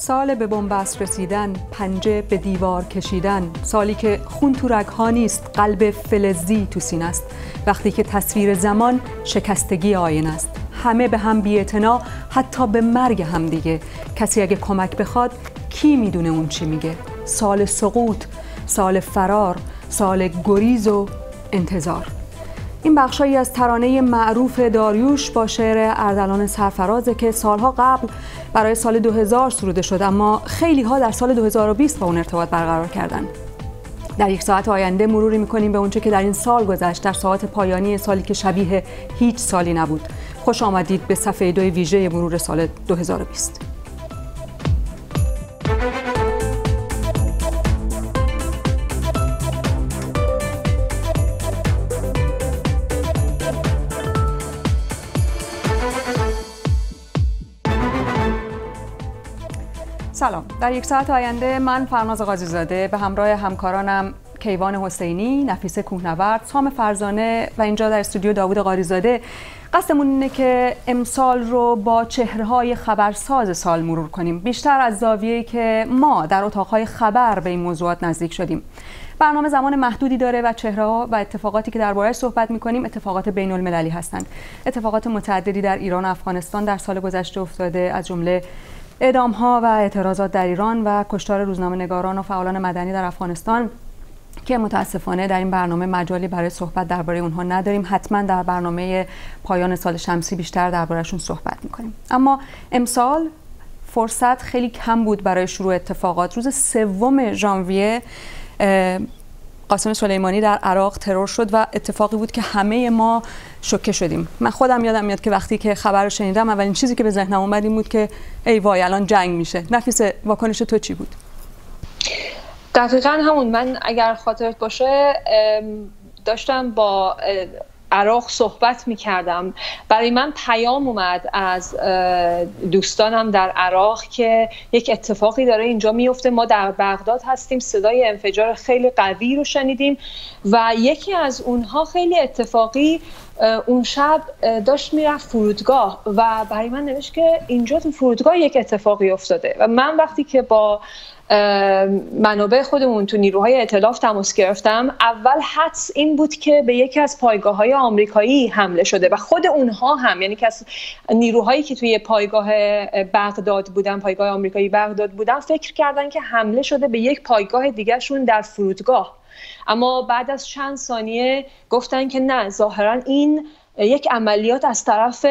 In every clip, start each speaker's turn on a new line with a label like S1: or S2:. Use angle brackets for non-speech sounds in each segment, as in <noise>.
S1: سال به بنبست رسیدن پنجه به دیوار کشیدن. سالی که خون تو رگها نیست قلب فلزی تو سین است. وقتی که تصویر زمان شکستگی آین است. همه به هم بی‌اعتنا حتی به مرگ هم دیگه. کسی اگه کمک بخواد کی می‌دونه اون چی میگه؟ سال سقوط سال فرار سال گریز و انتظار. این بخشایی از ترانه معروف داریوش با شعر اردلان سرفرازه که سالها قبل برای سال 2000 سروده شد اما خیلی ها در سال 2020 با اون ارتباط برقرار کردن. در یک ساعت آینده مروری می‌کنیم به اونچه که در این سال گذشت در ساعت پایانی سالی که شبیه هیچ سالی نبود. خوش آمدید به صفحه دو ویژه مرور سال 2020 در یک ساعت آینده من فرناز قاضی زاده به همراه همکارانم کیوان حسینی، نفیس کوهنورد، سام فرزانه و اینجا در استودیو داوود قاریزاده قصدمون اینه که امسال رو با چهرهای خبرساز سال مرور کنیم. بیشتر از زاویه‌ای که ما در اتاقهای خبر به این موضوعات نزدیک شدیم. برنامه زمان محدودی داره و چهره و اتفاقاتی که دربارهش صحبت می‌کنیم اتفاقات بین المللی هستند. اتفاقات متعددی در ایران و افغانستان در سال گذشته افتاده از جمله اعدام ها و اعتراضات در ایران و کشتار روزنامه نگاران و فعالان مدنی در افغانستان که متاسفانه در این برنامه مجالی برای صحبت درباره اونها نداریم. حتما در برنامه پایان سال شمسی بیشتر دربارهشون صحبت می‌کنیم. اما امسال فرصت خیلی کم بود برای شروع اتفاقات. روز سوم ژانویه قاسم سلیمانی در عراق ترور شد و اتفاقی بود که همه ما شوکه شدیم. من خودم یادم میاد که وقتی که خبر رو شنیدم اولین چیزی که به ذهنم اومد این بود که ای وای الان جنگ میشه. نفیس واکنش تو چی بود؟
S2: دقیقا همون. من اگر خاطرت باشه داشتم با عراق صحبت می کردم برای من پیام اومد از دوستانم در عراق که یک اتفاقی داره اینجا میفته ما در بغداد هستیم صدای انفجار خیلی قوی رو شنیدیم و یکی از اونها خیلی اتفاقی اون شب داشت می‌رفت فرودگاه و برای من نوشت که اینجا تو فرودگاه یک اتفاقی افتاده و من وقتی که با منابع خودمون تو نیروهای اطلاف تماس گرفتم. اول حدس این بود که به یکی از پایگاه های آمریکایی حمله شده و خود اونها هم یعنی از نیروهایی که توی پایگاه بغداد بودن پایگاه آمریکایی بغداد بودن فکر کردن که حمله شده به یک پایگاه دیگرشون در فرودگاه. اما بعد از چند ثانیه گفتن که نه ظاهرا این یک عملیات از طرف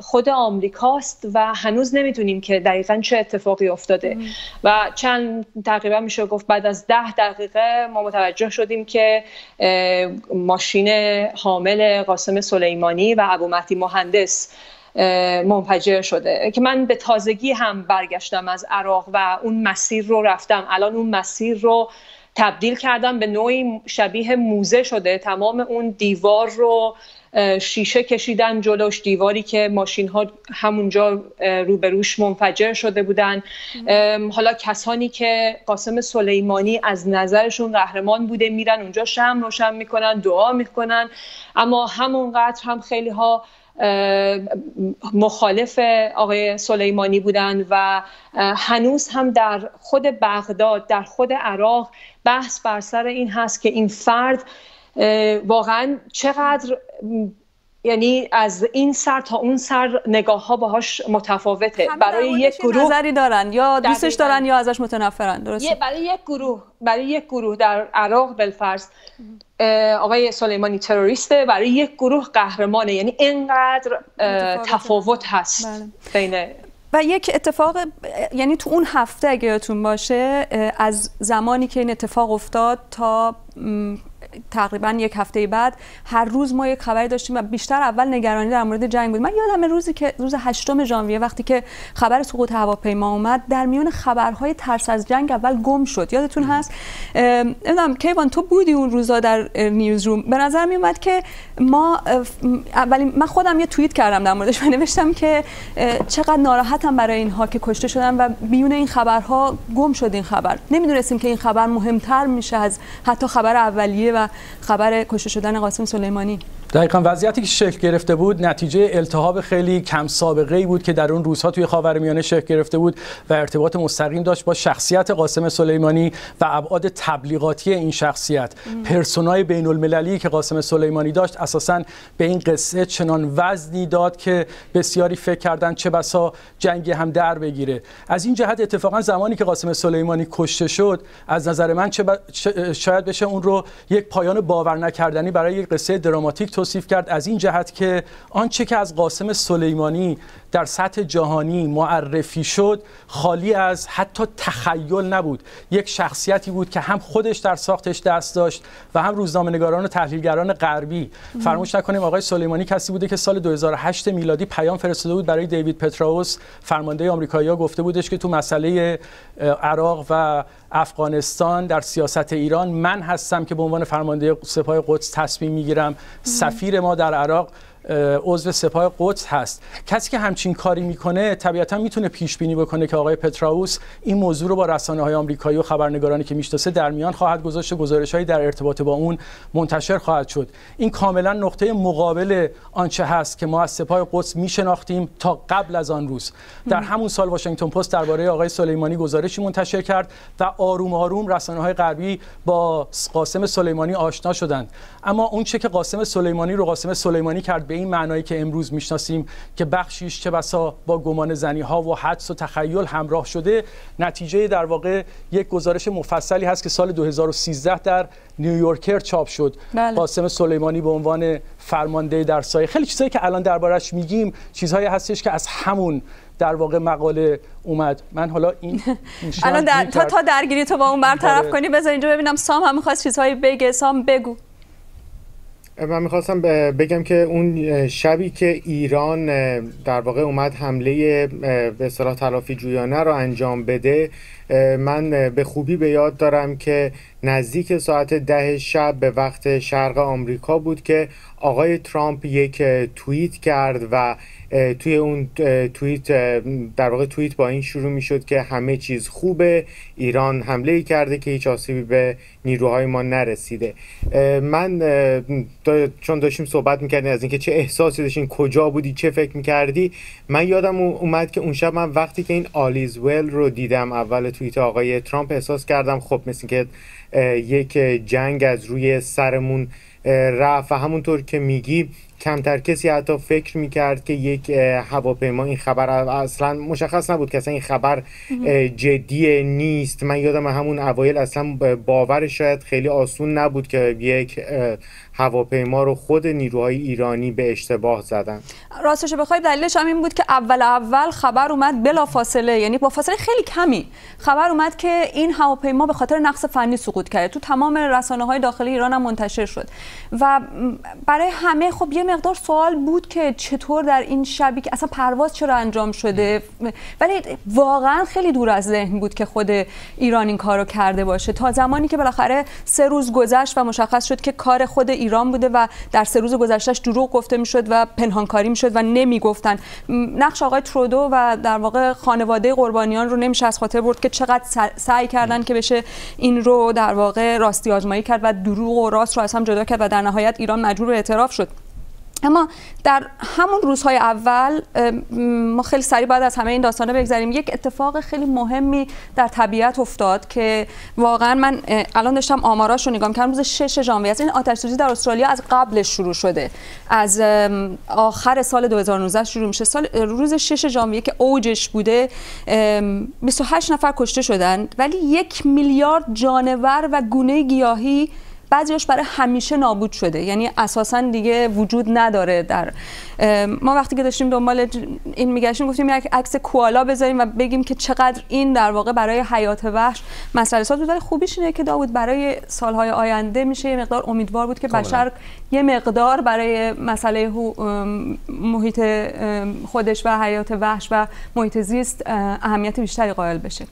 S2: خود آمریکاست و هنوز نمی‌دونیم که دقیقا چه اتفاقی افتاده. و چند تقریبا میشه گفت بعد از ده دقیقه ما متوجه شدیم که ماشین حامل قاسم سلیمانی و ابو مهدی مهندس منفجر شده. که من به تازگی هم برگشتم از عراق و اون مسیر رو رفتم. الان اون مسیر رو تبدیل کردم به نوعی شبیه موزه شده. تمام اون دیوار رو شیشه کشیدن جلوش دیواری که ماشین ها همونجا روبروش منفجر شده بودن. حالا کسانی که قاسم سلیمانی از نظرشون قهرمان بوده میرن اونجا شم روشن می‌کنن دعا می‌کنن. اما همونقدر هم خیلی ها مخالف آقای سلیمانی بودن و هنوز هم در خود بغداد در خود عراق بحث بر سر این هست که این فرد واقعا چقدر یعنی از این سر تا اون سر نگاه ها باهاش متفاوته.
S1: برای یک گروه نظری دارن یا دوستش دارن یا ازش متنفرن درسته؟
S2: برای یک گروه برای یک گروه در عراق بلفرس آقای سلیمانی تروریسته برای یک گروه قهرمانه یعنی اینقدر تفاوت هست بله. بین
S1: و یک اتفاق یعنی تو اون هفته اگه یادتون باشه از زمانی که این اتفاق افتاد تا تقریبا یک هفته بعد هر روز ما یک خبری داشتیم و بیشتر اول نگرانی در مورد جنگ بود. من یادم روزی که روز هشتم ژانویه وقتی که خبر سقوط هواپیما اومد در میان خبرهای ترس از جنگ اول گم شد. یادتون هست؟ نمی‌دونم کیوان تو بودی اون روزا در نیوز روم به نظر می اومد که ما اولین من خودم یه توییت کردم در موردش. و نوشتم که چقدر ناراحتم برای اینها که کشته شدن و بیون این خبرها گم شد این خبر. نمی‌دونستیم که این خبر مهمتر میشه از حتی خبر اولیه و خبر کشته شدن قاسم سلیمانی.
S3: دقیقا وضعیتی که شکل گرفته بود نتیجه التهاب خیلی کم سابقه ای بود که در اون روزها توی خاورمیانه شکل گرفته بود و ارتباط مستقیم داشت با شخصیت قاسم سلیمانی و ابعاد تبلیغاتی این شخصیت. پرسونای بین المللی که قاسم سلیمانی داشت اساسا به این قصه چنان وزنی داد که بسیاری فکر کردن چه بسا جنگی هم در بگیره. از این جهت اتفاقا زمانی که قاسم سلیمانی کشته شد از نظر من چه شاید بشه اون رو یک پایان باور نکردنی برای یک قصه دراماتیک توصیف کرد از این جهت که آنچه که از قاسم سلیمانی در سطح جهانی معرفی شد خالی از حتی تخیل نبود. یک شخصیتی بود که هم خودش در ساختش دست داشت و هم روزنامه‌نگاران و تحلیلگران غربی. فراموش نکنیم آقای سلیمانی کسی بوده که سال 2008 میلادی پیام فرستاده بود برای دیوید پتراوس. فرمانده آمریکایی‌ها گفته بودش که تو مسئله عراق و افغانستان در سیاست ایران من هستم که به عنوان فرمانده سپاه قدس تصمیم می‌گیرم. سفیر ما در عراق عضو سپاه قدس هست. کسی که همچین کاری می‌کنه طبیعتا می‌تونه پیش بینی بکنه که آقای پتراوس این موضوع رو با رسانه های آمریکایی و خبرنگارانی که می‌شناسه در میان خواهد گذاشت گزارش در ارتباط با اون منتشر خواهد شد. این کاملا نقطه مقابل آنچه هست که ما از سپاه قدس میشناختیم تا قبل از آن روز. در همون سال واشنگتن پست درباره آقای سلیمانی گزارشی منتشر کرد و آروم آروم رسانه های غربی با قاسم سلیمانی آشنا شدند. اما اون چه که قاسم سلیمانی رو قاسم سلیمانی کرد به این معنایی که امروز می‌شناسیم که بخشیش چه بسا با گمان زنی ها و حدس و تخیل همراه شده نتیجه در واقع یک گزارش مفصلی هست که سال 2013 در نیویورکر چاپ شد. بله. قاسم سلیمانی به عنوان فرمانده در سایه. خیلی چیزایی که الان دربارش میگیم چیزهایی هستش که از همون در واقع مقاله اومد. من حالا این <laughs>
S1: الان در... تا تا درگیری تو با اون برطرف آره. کنی بذار اینجا ببینم سام هم می‌خواست چیزهایی بگه. سام بگو.
S4: من می‌خواستم بگم که اون شبی که ایران در واقع اومد حمله به اصطلاح تلافی جویانه رو انجام بده من به خوبی به یاد دارم که نزدیک ساعت ده شب به وقت شرق آمریکا بود که آقای ترامپ یک توییت کرد و توی اون توییت در واقع توییت با این شروع می شد که همه چیز خوبه ایران حمله ای کرده که هیچ آسیبی به نیروهای ما نرسیده. من چون داشتیم صحبت می‌کردیم از اینکه چه احساسی داشتین کجا بودی چه فکر می‌کردی من یادم اومد که اون شب من وقتی که این آلیزول رو دیدم اول توییت آقای ترامپ احساس کردم خب مثل که یک جنگ از روی سرمون رفت و همونطور که میگی کمتر کسی حتی فکر می‌کرد که یک هواپیما این خبر اصلا مشخص نبود که اصلا این خبر جدی نیست. من یادم همون اوایل اصلا باورش شاید خیلی آسون نبود که یک هواپیما رو خود نیروهای ایرانی به اشتباه زدن.
S1: راستش بخوای دلیلش هم این بود که اول اول خبر اومد بلا فاصله یعنی با فاصله خیلی کمی. خبر اومد که این هواپیما به خاطر نقص فنی سقوط کرده. تو تمام رسانه های داخلی ایران هم منتشر شد. و برای همه خب یه مقدار سوال بود که چطور در این شبی که اصلا پرواز چرا انجام شده؟ ولی واقعا خیلی دور از ذهن بود که خود ایران این کارو کرده باشه. تا زمانی که بالاخره سه روز گذشت و مشخص شد که کار خود ایران بوده و در سه روز گذشتهش دروغ گفته می‌شد و پنهانکاری می‌شد و نمی‌گفتن. نقش آقای ترودو و در واقع خانواده قربانیان رو نمیشه از خاطر برد که چقدر سعی کردن که بشه این رو در واقع راستی آزمایی کرد و دروغ و راست رو از هم جدا کرد و در نهایت ایران مجبور به اعتراف شد. اما در همون روزهای اول ما خیلی سریع بعد از همه این داستانه بگذاریم یک اتفاق خیلی مهمی در طبیعت افتاد که واقعا من الان داشتم آماراش رو نگاه کردم روز 6 ژانویه این آتش سوزی در استرالیا از قبلش شروع شده. از آخر سال 2019 شروع میشه. سال روز 6 ژانویه که اوجش بوده 28 نفر کشته شدن ولی یک میلیارد جانور و گونه گیاهی بعضیش برای همیشه نابود شده. یعنی اساسا دیگه وجود نداره در ما وقتی که داشتیم دنبال این میگشتیم گفتیم یک عکس کوالا بذاریم و بگیم که چقدر این در واقع برای حیات وحش مسئله ساز بود. خوبیش اینه که داوود برای سالهای آینده میشه یه مقدار امیدوار بود که بشر یه مقدار برای مسئله محیط خودش و حیات وحش و محیط زیست اهمیت بیشتری قائل بشه.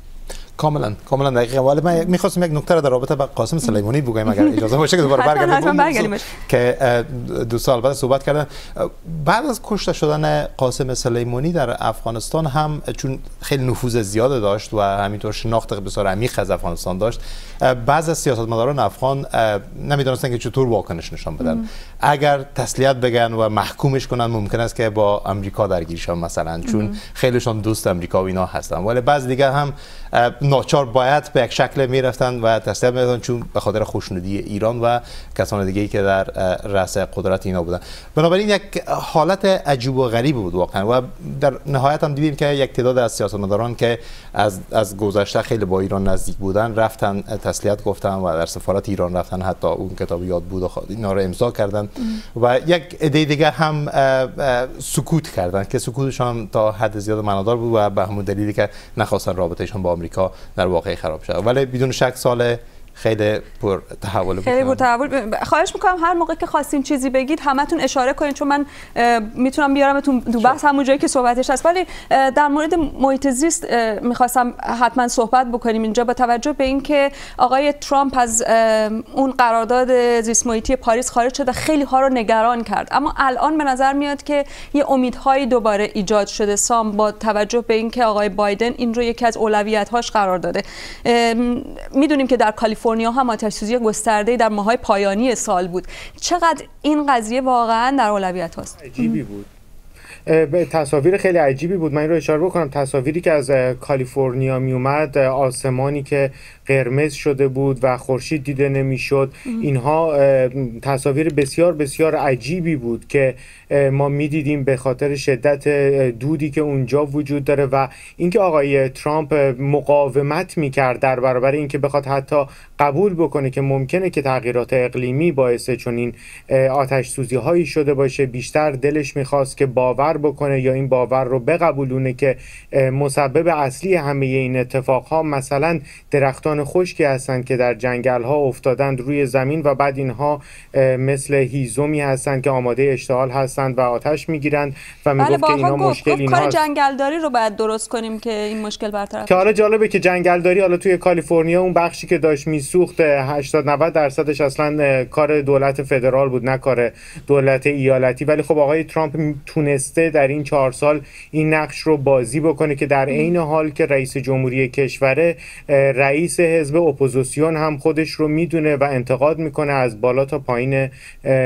S5: کاملا کاملا دقیقه ولی من می‌خواستم یک نکته در رابطه با قاسم سلیمانی بگم اگر اجازه باشه که دوباره <laughs> برگردیم. که دو سال بعد صحبت کردن. بعد از کشته شدن قاسم سلیمانی در افغانستان هم چون خیلی نفوذ زیاد داشت و همینطور شناخت بسیار عمیق از افغانستان داشت بعض از سیاستمداران افغان نمی‌دونستن که چطور واکنش نشان بدن. اگر تسلیت بگن و محکومش کنن ممکن است که با امریکا درگیر شن مثلا چون خیلیشان دوست امریکا و اینا هستن. ولی بعض دیگر هم ناچار باید به یک شکل می‌رفتن و تسلیت می‌دادن چون به خاطر خوشنودی ایران و کسان دیگه ای که در رأس قدرت اینا بودن. بنابراین یک حالت عجیب و غریب بود واقعا و در نهایت هم دیدیم که یک تعداد از سیاستمداران که از از گذشته خیلی با ایران نزدیک بودن رفتن تسلیت گفتن و در سفارت ایران رفتن حتی اون کتاب یاد بود و اینا رو امضا کردن. و یک عده دیگه هم سکوت کردن که سکوتشان تا حد زیاد معنادار بود و به همون دلیلی که نخواستن رابطهشان با آمریکا در واقع خراب شد ولی بدون شک سال خیلی پر تحول
S1: خیلی پر تحول خواهش می‌کنم هر موقع که خواستین چیزی بگید همتون اشاره کنید چون من می‌تونم بیارمتون دو بحث همون جایی که صحبتش هست. ولی در مورد محیط زیست می‌خواستم حتما صحبت بکنیم اینجا با توجه به اینکه آقای ترامپ از اون قرارداد زیست محیطی پاریس خارج شده خیلی ها رو نگران کرد. اما الان به نظر میاد که یه امیدهایی دوباره ایجاد شده. سام با توجه به اینکه آقای بایدن این رو یکی از اولویت هاش قرار داده. می‌دونیم که در کالیفرنیا کالیفرنیا هم آتش سوزی گسترده در ماهای پایانی سال بود. چقدر این قضیه واقعا در اولویت هست؟
S4: عجیبی بود. تصاویر خیلی عجیبی بود. من این رو اشاره بکنم. تصاویری که از کالیفرنیا می اومد آسمانی که قرمز شده بود و خورشید دیده نمی‌شد. اینها تصاویر بسیار بسیار عجیبی بود که ما می‌دیدیم به خاطر شدت دودی که اونجا وجود داره و اینکه آقای ترامپ مقاومت می‌کرد در برابر اینکه بخواد حتی قبول بکنه که ممکنه که تغییرات اقلیمی باعث چون این آتش سوزی هایی شده باشه. بیشتر دلش می‌خواست که باور بکنه یا این باور رو بقبولونه که مسبب اصلی همه این اتفاق ها مثلا درختان خشکی هستند که در جنگل ها افتادند روی زمین و بعد اینها مثل هیزومی هستند که آماده اشتعال هستند و آتش می‌گیرند و می‌گفت بله که اینا مشکل
S1: اینها کار جنگلداری رو باید درست کنیم که این مشکل برطرف
S4: که حالا جالبه که جنگلداری حالا توی کالیفرنیا اون بخشی که داشت میسوخت 80 90 درصدش اصلا کار دولت فدرال بود نه کار دولت ایالتی. ولی خب آقای ترامپ تونسته در این چهار سال این نقش رو بازی بکنه که در عین حال که رئیس جمهوری کشور رئیس حزب اپوزیسیون هم خودش رو می‌دونه و انتقاد می‌کنه از بالا تا پایین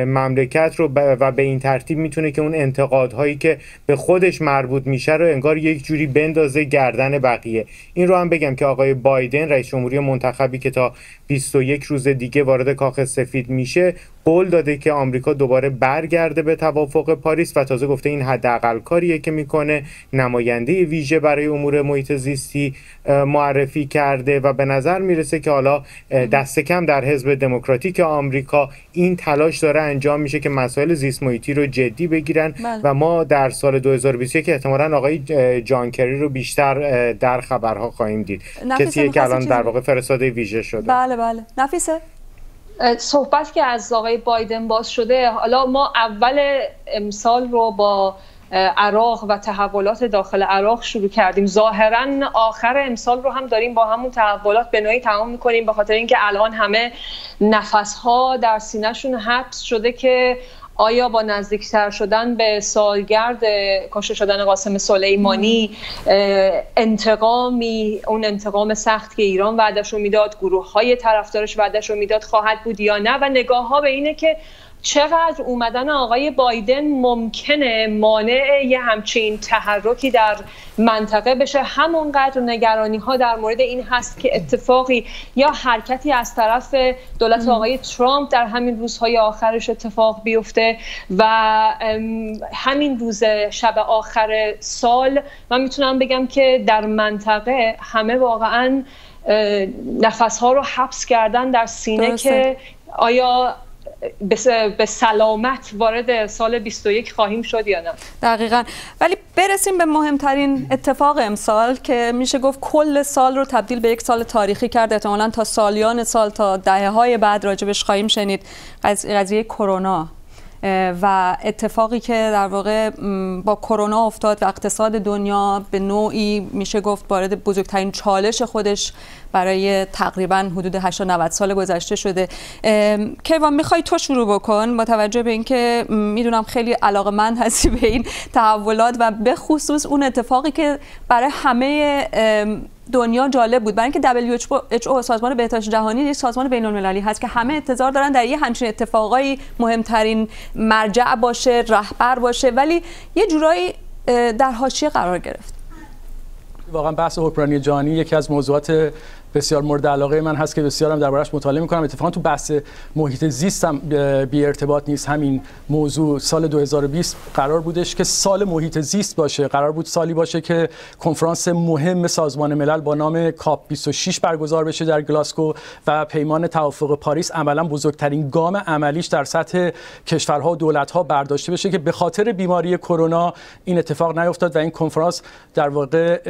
S4: مملکت رو و به این ترتیب می‌تونه که اون انتقادهایی که به خودش مربوط میشه رو انگار یک جوری بندازه گردن بقیه. این رو هم بگم که آقای بایدن رئیس جمهوری منتخبی که تا 21 روز دیگه وارد کاخ سفید میشه قول داده که آمریکا دوباره برگرده به توافق پاریس و تازه گفته این حداقل کاریه که می‌کنه. نماینده ویژه برای امور محیط زیستی معرفی کرده و به نظر می‌رسه که حالا دست کم در حزب دموکراتیک آمریکا این تلاش داره انجام میشه که مسائل زیست محیطی رو جدی بگیرن. بله. و ما در سال 2021 احتمالا آقای جان کری رو بیشتر در خبرها خواهیم دید. کسی که الان در واقع فرستاده ویژه شده.
S1: بله بله. نفیسه
S2: صحبت که از آقای بایدن باز شده حالا ما اول امسال رو با عراق و تحولات داخل عراق شروع کردیم. ظاهرا آخر امسال رو هم داریم با همون تحولات به نوعی تمام می‌کنیم به خاطر اینکه الان همه نفسها در سینهشون حبس شده که آیا با نزدیکتر شدن به سالگرد کشته شدن قاسم سلیمانی انتقامی اون انتقام سخت که ایران وعدش رو می‌داد گروه های طرفدارش وعدش رو می‌داد خواهد بود یا نه؟ و نگاه ها به اینه که چقدر اومدن آقای بایدن ممکنه مانع یه همچین تحرکی در منطقه بشه؟ همونقدر نگرانی ها در مورد این هست که اتفاقی یا حرکتی از طرف دولت آقای ترامپ در همین روزهای آخرش اتفاق بیفته و همین روز شب آخر سال من می‌تونم بگم که در منطقه همه واقعا نفس ها رو حبس کردن در سینه که آیا به سلامت وارد سال 21 خواهیم شد یا نه.
S1: دقیقا. ولی برسیم به مهمترین اتفاق امسال که میشه گفت کل سال رو تبدیل به یک سال تاریخی کرد. احتمالا تا سالیان سال تا دهه های بعد راجبش خواهیم شنید. قضیه کرونا. و اتفاقی که در واقع با کرونا افتاد و اقتصاد دنیا به نوعی میشه گفت وارد بزرگترین چالش خودش برای تقریبا حدود 80 90 سال گذشته شده. کیوان می‌خوای تو شروع بکن با توجه به اینکه می‌دونم خیلی علاقه من هستی به این تحولات و به خصوص اون اتفاقی که برای همه دنیا جالب بود. برای اینکه WHO سازمان بهداشت جهانی یک سازمان بین المللی هست که همه انتظار دارن در یه همچین اتفاقایی مهمترین مرجع باشه رهبر باشه. ولی یه جورایی در حاشیه قرار گرفت.
S3: واقعا بحث حکمرانی جهانی یکی از موضوعات بسیار مورد علاقه من هست که بسیارم دربارش مطالعه می‌کنم. اتفاقا تو بحث محیط زیست هم بی ارتباط نیست. همین موضوع سال 2020 قرار بودش که سال محیط زیست باشه. قرار بود سالی باشه که کنفرانس مهم سازمان ملل با نام کاپ 26 برگزار بشه در گلاسکو و پیمان توافق پاریس عملا بزرگترین گام عملیش در سطح کشورها و دولت‌ها برداشته بشه که به خاطر بیماری کرونا این اتفاق نیفتاد و این کنفرانس در واقع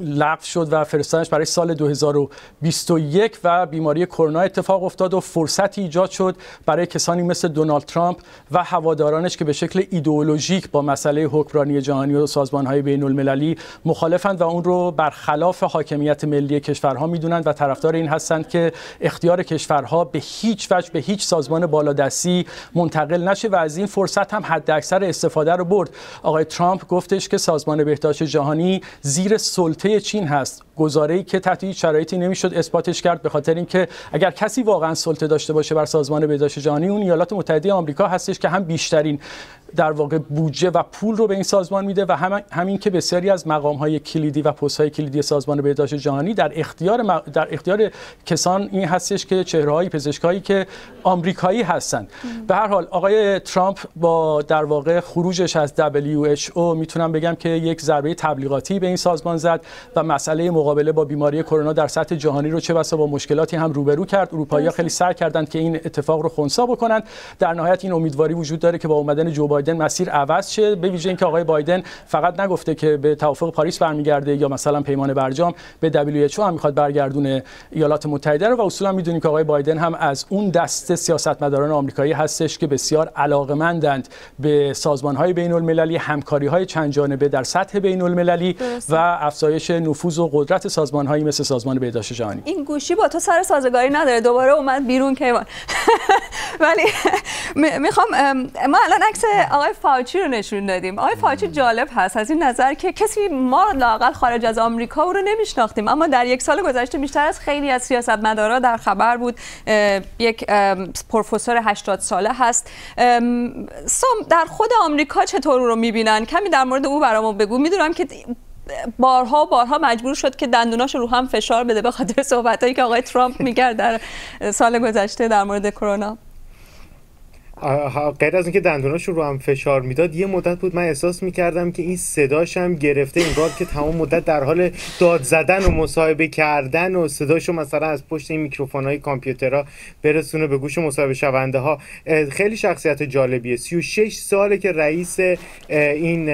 S3: لغو شد و فرستادنش برای سال 2000 2021 و بیماری کرونا اتفاق افتاد و فرصتی ایجاد شد برای کسانی مثل دونالد ترامپ و هوادارانش که به شکل ایدئولوژیک با مسئله حکمرانی جهانی و سازمان‌های بین المللی مخالفند و اون رو برخلاف حاکمیت ملی کشورها می‌دونند و طرفدار این هستند که اختیار کشورها به هیچ وجه به هیچ سازمان بالادستی منتقل نشه و از این فرصت هم حداکثر استفاده رو برد. آقای ترامپ گفتش که سازمان بهداشت جهانی زیر سلطه چین هست. گزاره‌ای که تحت هیچ شرایطی نمی‌شد اثباتش کرد به خاطر اینکه اگر کسی واقعا سلطه داشته باشه بر سازمان بهداشت جهانی اون ایالات متحده آمریکا هستش که هم بیشترین در واقع بودجه و پول رو به این سازمان میده و هم همین که بسیاری از مقام های کلیدی و پست های کلیدی سازمان بهداشت جهانی در اختیار در اختیار کسان این هستش که چهره های پزشکایی که آمریکایی هستند به هر حال آقای ترامپ با در واقع خروجش از WHO می‌تونم بگم که یک ضربه تبلیغاتی به این سازمان زد و مسئله مقابله با بیماری کرونا در سطح جهانی رو چه بسا با مشکلاتی هم روبرو کرد. اروپایی‌ها خیلی سعی کردند که این اتفاق رو خنثی بکنند. در نهایت این امیدواری وجود داره که با اومدن جو بایدن مسیر عوض شه به ویژه اینکه آقای بایدن فقط نگفته که به توافق پاریس برمیگرده یا مثلا پیمان برجام به WHO هم می‌خواد برگردونه ایالات متحده رو. و اصولا می‌دونیم که آقای بایدن هم از اون دسته سیاستمداران آمریکایی هستش که بسیار علاقمندند به سازمان‌های بین المللی همکاری‌های چند جانبه در سطح بین المللی و افزایش نفوذ و قدرت سازمان‌هایی مثل سازمان بهداشت جهانی.
S1: این گوشی با تو سر سازگاری نداره. دوباره اومد بیرون کیوان <laughs> ولی <laughs> می‌خوام ما الان عکس آقای فاوچی رو نشون دادیم. آقای فاوچی جالب هست. از این نظر که کسی ما لاقل خارج از آمریکا او رو نمیشناختیم. اما در یک سال گذشته بیشتر از خیلی از سیاستمدارا در خبر بود. یک پروفسور 80 ساله هست. در خود آمریکا چطور رو می‌بینن؟ کمی در مورد او برامون بگو. می‌دونم که بارها بارها مجبور شد که دندوناش رو هم فشار بده به خاطر صحبتایی که آقای ترامپ می‌کرد در سال گذشته در مورد کرونا.
S4: غیر از اینکه دندوناش رو هم فشار می‌داد یه مدت بود من احساس می‌کردم که این صداش هم گرفته انگار که تمام مدت در حال داد زدن و مصاحبه کردن و صداشو مثلا از پشت این میکروفون های کامپیوترها برسونه به گوش مصاحبه شونده ها. خیلی شخصیت جالبیه. 36 ساله که رئیس این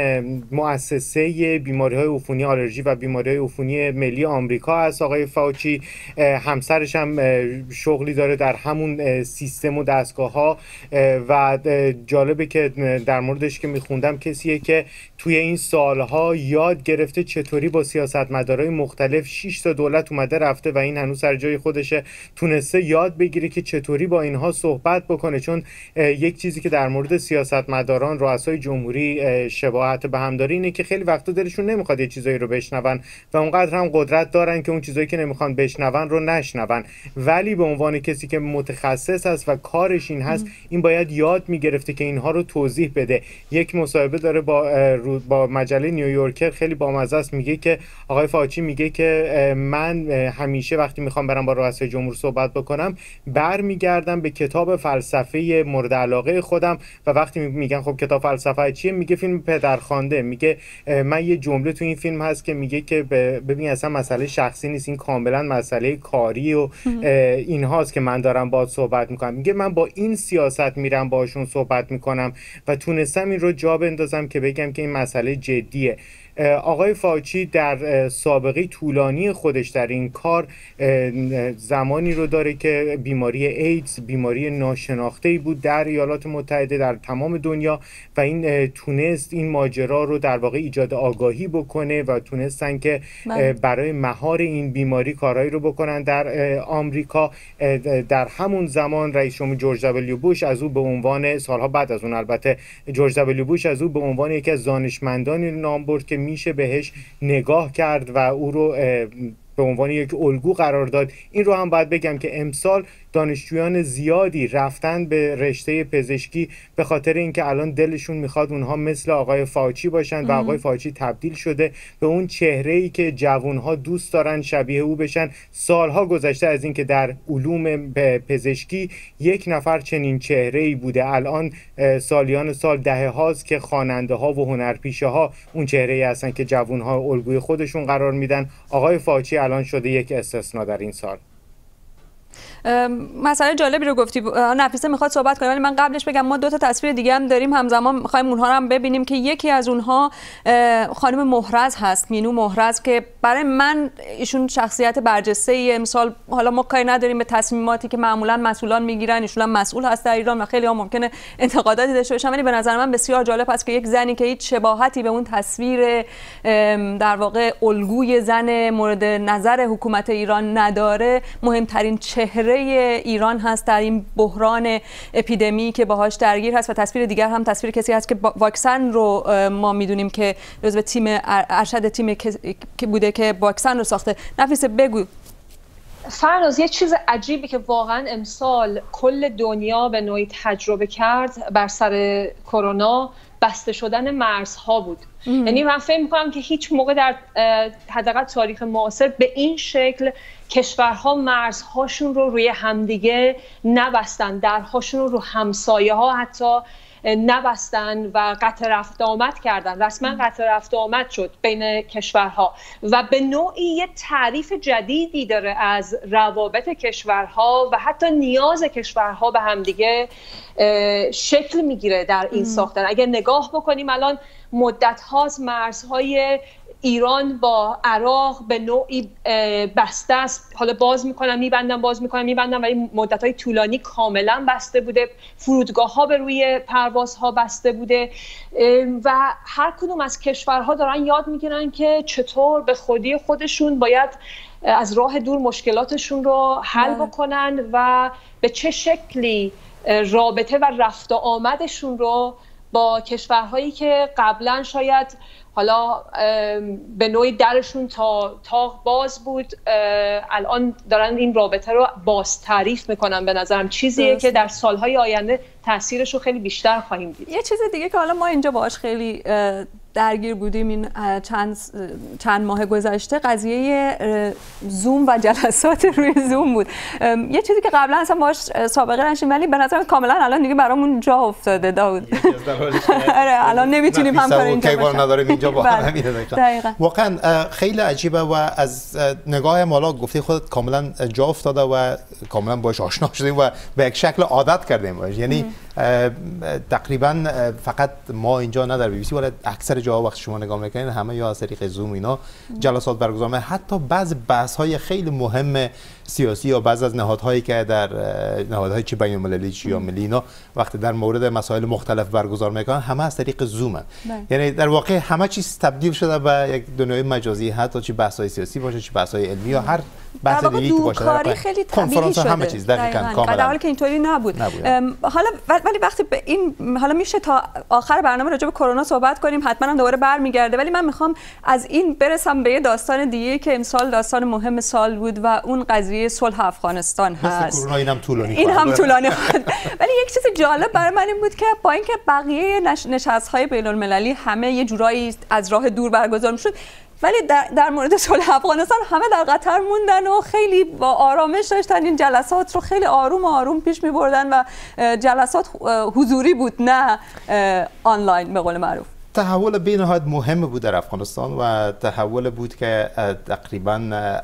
S4: مؤسسه بیماری های عفونی آلرژی و بیماری های عفونی ملی آمریکا هست. آقای فاوچی همسرش هم شغلی داره در همون سیستم و دستگاه ها و جالبه که در موردش که میخوندم کسیه که توی این سالها یاد گرفته چطوری با سیاستمدارای مختلف 6 تا دولت اومده رفته و این هنوز سر جای خودشه تونسته یاد بگیره که چطوری با اینها صحبت بکنه. چون یک چیزی که در مورد سیاستمداران رؤسای جمهوری شباهت به هم داره اینه که خیلی وقتا دلشون نمی‌خواد یه چیزایی رو بشنون و اونقدر هم قدرت دارن که اون چیزایی که نمی‌خوان بشنون رو نشنون. ولی به عنوان کسی که متخصص است و کارش این هست این باید یاد می‌گرفته که اینها رو توضیح بده. یک مصاحبه داره با با مجله نیویورکر خیلی بامزه است. میگه که آقای فاچی میگه که من همیشه وقتی می‌خوام برم با رئیس جمهور صحبت بکنم برمیگردم به کتاب فلسفه مورد علاقه خودم و وقتی میگن خب کتاب فلسفه چیه؟ میگه فیلم پدرخوانده. میگه من یه جمله تو این فیلم هست که میگه که ببین اصلا مسئله شخصی نیست. این کاملا مسئله کاری و اینهاست که من دارم با صحبت می‌کنم. میگه من با این سیاست میرم باشون صحبت می‌کنم و تونستم این رو جا بندازم که بگم که این مسئله جدیه. آقای فاچی در سابقه طولانی خودش در این کار زمانی رو داره که بیماری ایدز بیماری ناشناخته بود در ایالات متحده در تمام دنیا و این تونست این ماجرا رو در واقع ایجاد آگاهی بکنه و تونستن که بله. برای مهار این بیماری کارهایی رو بکنن در آمریکا در همون زمان رئیس جمهور جورج دبلیو بوش از او به عنوان سالها بعد از اون البته جورج دبلیو بوش از او به عنوان یکی از دانشمندانی نام برد که میشه بهش نگاه کرد و او رو به عنوان یک الگو قرار داد. این رو هم باید بگم که امسال دانشجویان زیادی رفتن به رشته پزشکی به خاطر اینکه الان دلشون می‌خواد اونها مثل آقای فاچی باشن و آقای فاچی تبدیل شده به اون چهره ای که جوانها دوست دارن شبیه او بشن. سالها گذشته از اینکه در علوم پزشکی یک نفر چنین چهره ای بوده. الان سالیان سال دهه هاست که خواننده ها و هنرپیشه ها اون چهره ای هستن که جوانها الگوی خودشون قرار میدن. آقای فاچی الان شده یک استثنا در این سال.
S1: مسئله جالبی رو گفتی. نفیسه می‌خواد صحبت کنه ولی من قبلش بگم ما دو تا تصویر دیگه هم داریم. همزمان می‌خوایم اونها رو هم ببینیم که یکی از اونها خانم مهرز هست مینو مهرز که برای من ایشون شخصیت برجسته ای امسال حالا ما کاری نداریم به تصمیماتی که معمولا مسئولان می‌گیرن ایشون مسئول هست در ایران و خیلی ها ممکنه انتقاداتی داشته باشن. ولی به نظر من بسیار جالب است که یک زنی که هیچ شباهتی به اون تصویر در واقع الگوی زن مورد نظر حکومت ایران نداره مهمترین چهره ایران هست در این بحران اپیدمی که باهاش درگیر هست و تصویر دیگر هم تصویر کسی هست که واکسن رو ما می‌دونیم که جزو تیم ارشد تیم که بوده که واکسن رو ساخته. نفیس بگو.
S2: فرناز یه چیز عجیبی که واقعا امسال کل دنیا به نوعی تجربه کرد بر سر کرونا بسته شدن مرزها بود. یعنی من فکر می‌کنم که هیچ موقع در حداقل تاریخ معاصر به این شکل کشورها مرزهاشون رو روی همدیگه نبستن درهاشون رو رو همسایه ها حتی نبستن و قطع رفت آمد کردن. رسما قطع رفت آمد شد بین کشورها و به نوعی یه تعریف جدیدی داره از روابط کشورها و حتی نیاز کشورها به همدیگه شکل می‌گیره در این ساختن. اگر نگاه بکنیم الان مدت هاست مرزهای ایران با عراق به نوعی بسته است. حالا باز می‌کنم میبندم باز می‌کنم میبندم ولی مدت های طولانی کاملا بسته بوده. فرودگاه ها به روی پروازها بسته بوده. و هر کدوم از کشورها دارن یاد می‌گیرن که چطور به خودی خودشون باید از راه دور مشکلاتشون رو حل بله. بکنن و به چه شکلی رابطه و رفت و آمدشون رو با کشورهایی که قبلا شاید حالا به نوعی درشون تا تاق باز بود الان دارن این رابطه رو باز تعریف می‌کنن به نظرم. چیزیه که در سالهای آینده تاثیرش رو خیلی بیشتر خواهیم دید.
S1: یه چیز دیگه که حالا ما اینجا باش خیلی درگیر بودیم این چند چند ماه گذشته قضیه زوم و جلسات روی زوم بود. یه چیزی که قبلا اصلا باش سابقه نشیم ولی به نظر کاملا الان دیگه برامون جا افتاده داود. <laughs> آره الان نمی‌تونیم هم کار اینجا
S5: نداریم اینجا با هم واقعا خیلی عجیبه و از نگاه مالا گفته خودت کاملا جا افتاده و کاملا باش آشنا شدیم و به یک شکل عادت کردیم باش یعنی تقریبا فقط ما اینجا نه در بی بی سی ولی اکثر جاها وقتی شما نگاه می‌کنید همه یا از طریق زوم اینا جلسات برگزار حتی بعض بحث های خیلی مهم سیاسی یا بعض از نهادهایی که در نهادهای چی بین المللی چی یا ملی اینا وقتی در مورد مسائل مختلف برگزار می‌کنن همه از طریق زومه بله. یعنی در واقع همه چیز تبدیل شده به یک دنیای مجازی حتی چی بحث های سیاسی باشه چی بحث های علمی یا هر بحث دیگه که باشه.
S1: در خیلی کنفرانس
S5: همه چیز دقیقاً کاملا. در
S1: حالی که اینطوری نبود, حالا ولی وقتی به این حالا میشه تا آخر برنامه راجع به کرونا صحبت کنیم حتما هم دوباره برمیگرده. ولی من می‌خوام از این برسم به یه داستان دیگه که امسال داستان مهم سال بود و اون قضیه صلح افغانستان هست.
S5: کرونا اینم طولانی
S1: این هم طولانی ولی یک چیز جالب برای من این بود که با اینکه بقیه نشست های بین المللی همه یه جورایی از راه دور برگزار می‌شد ولی در, در مورد صلح افغانستان همه در قطر موندن و خیلی با آرامش داشتن. این جلسات رو خیلی آروم آروم پیش می بردن و جلسات حضوری بود نه آنلاین به قول معروف.
S5: تحول بین نهایت مهم بود در افغانستان و تحول بود که تقریبا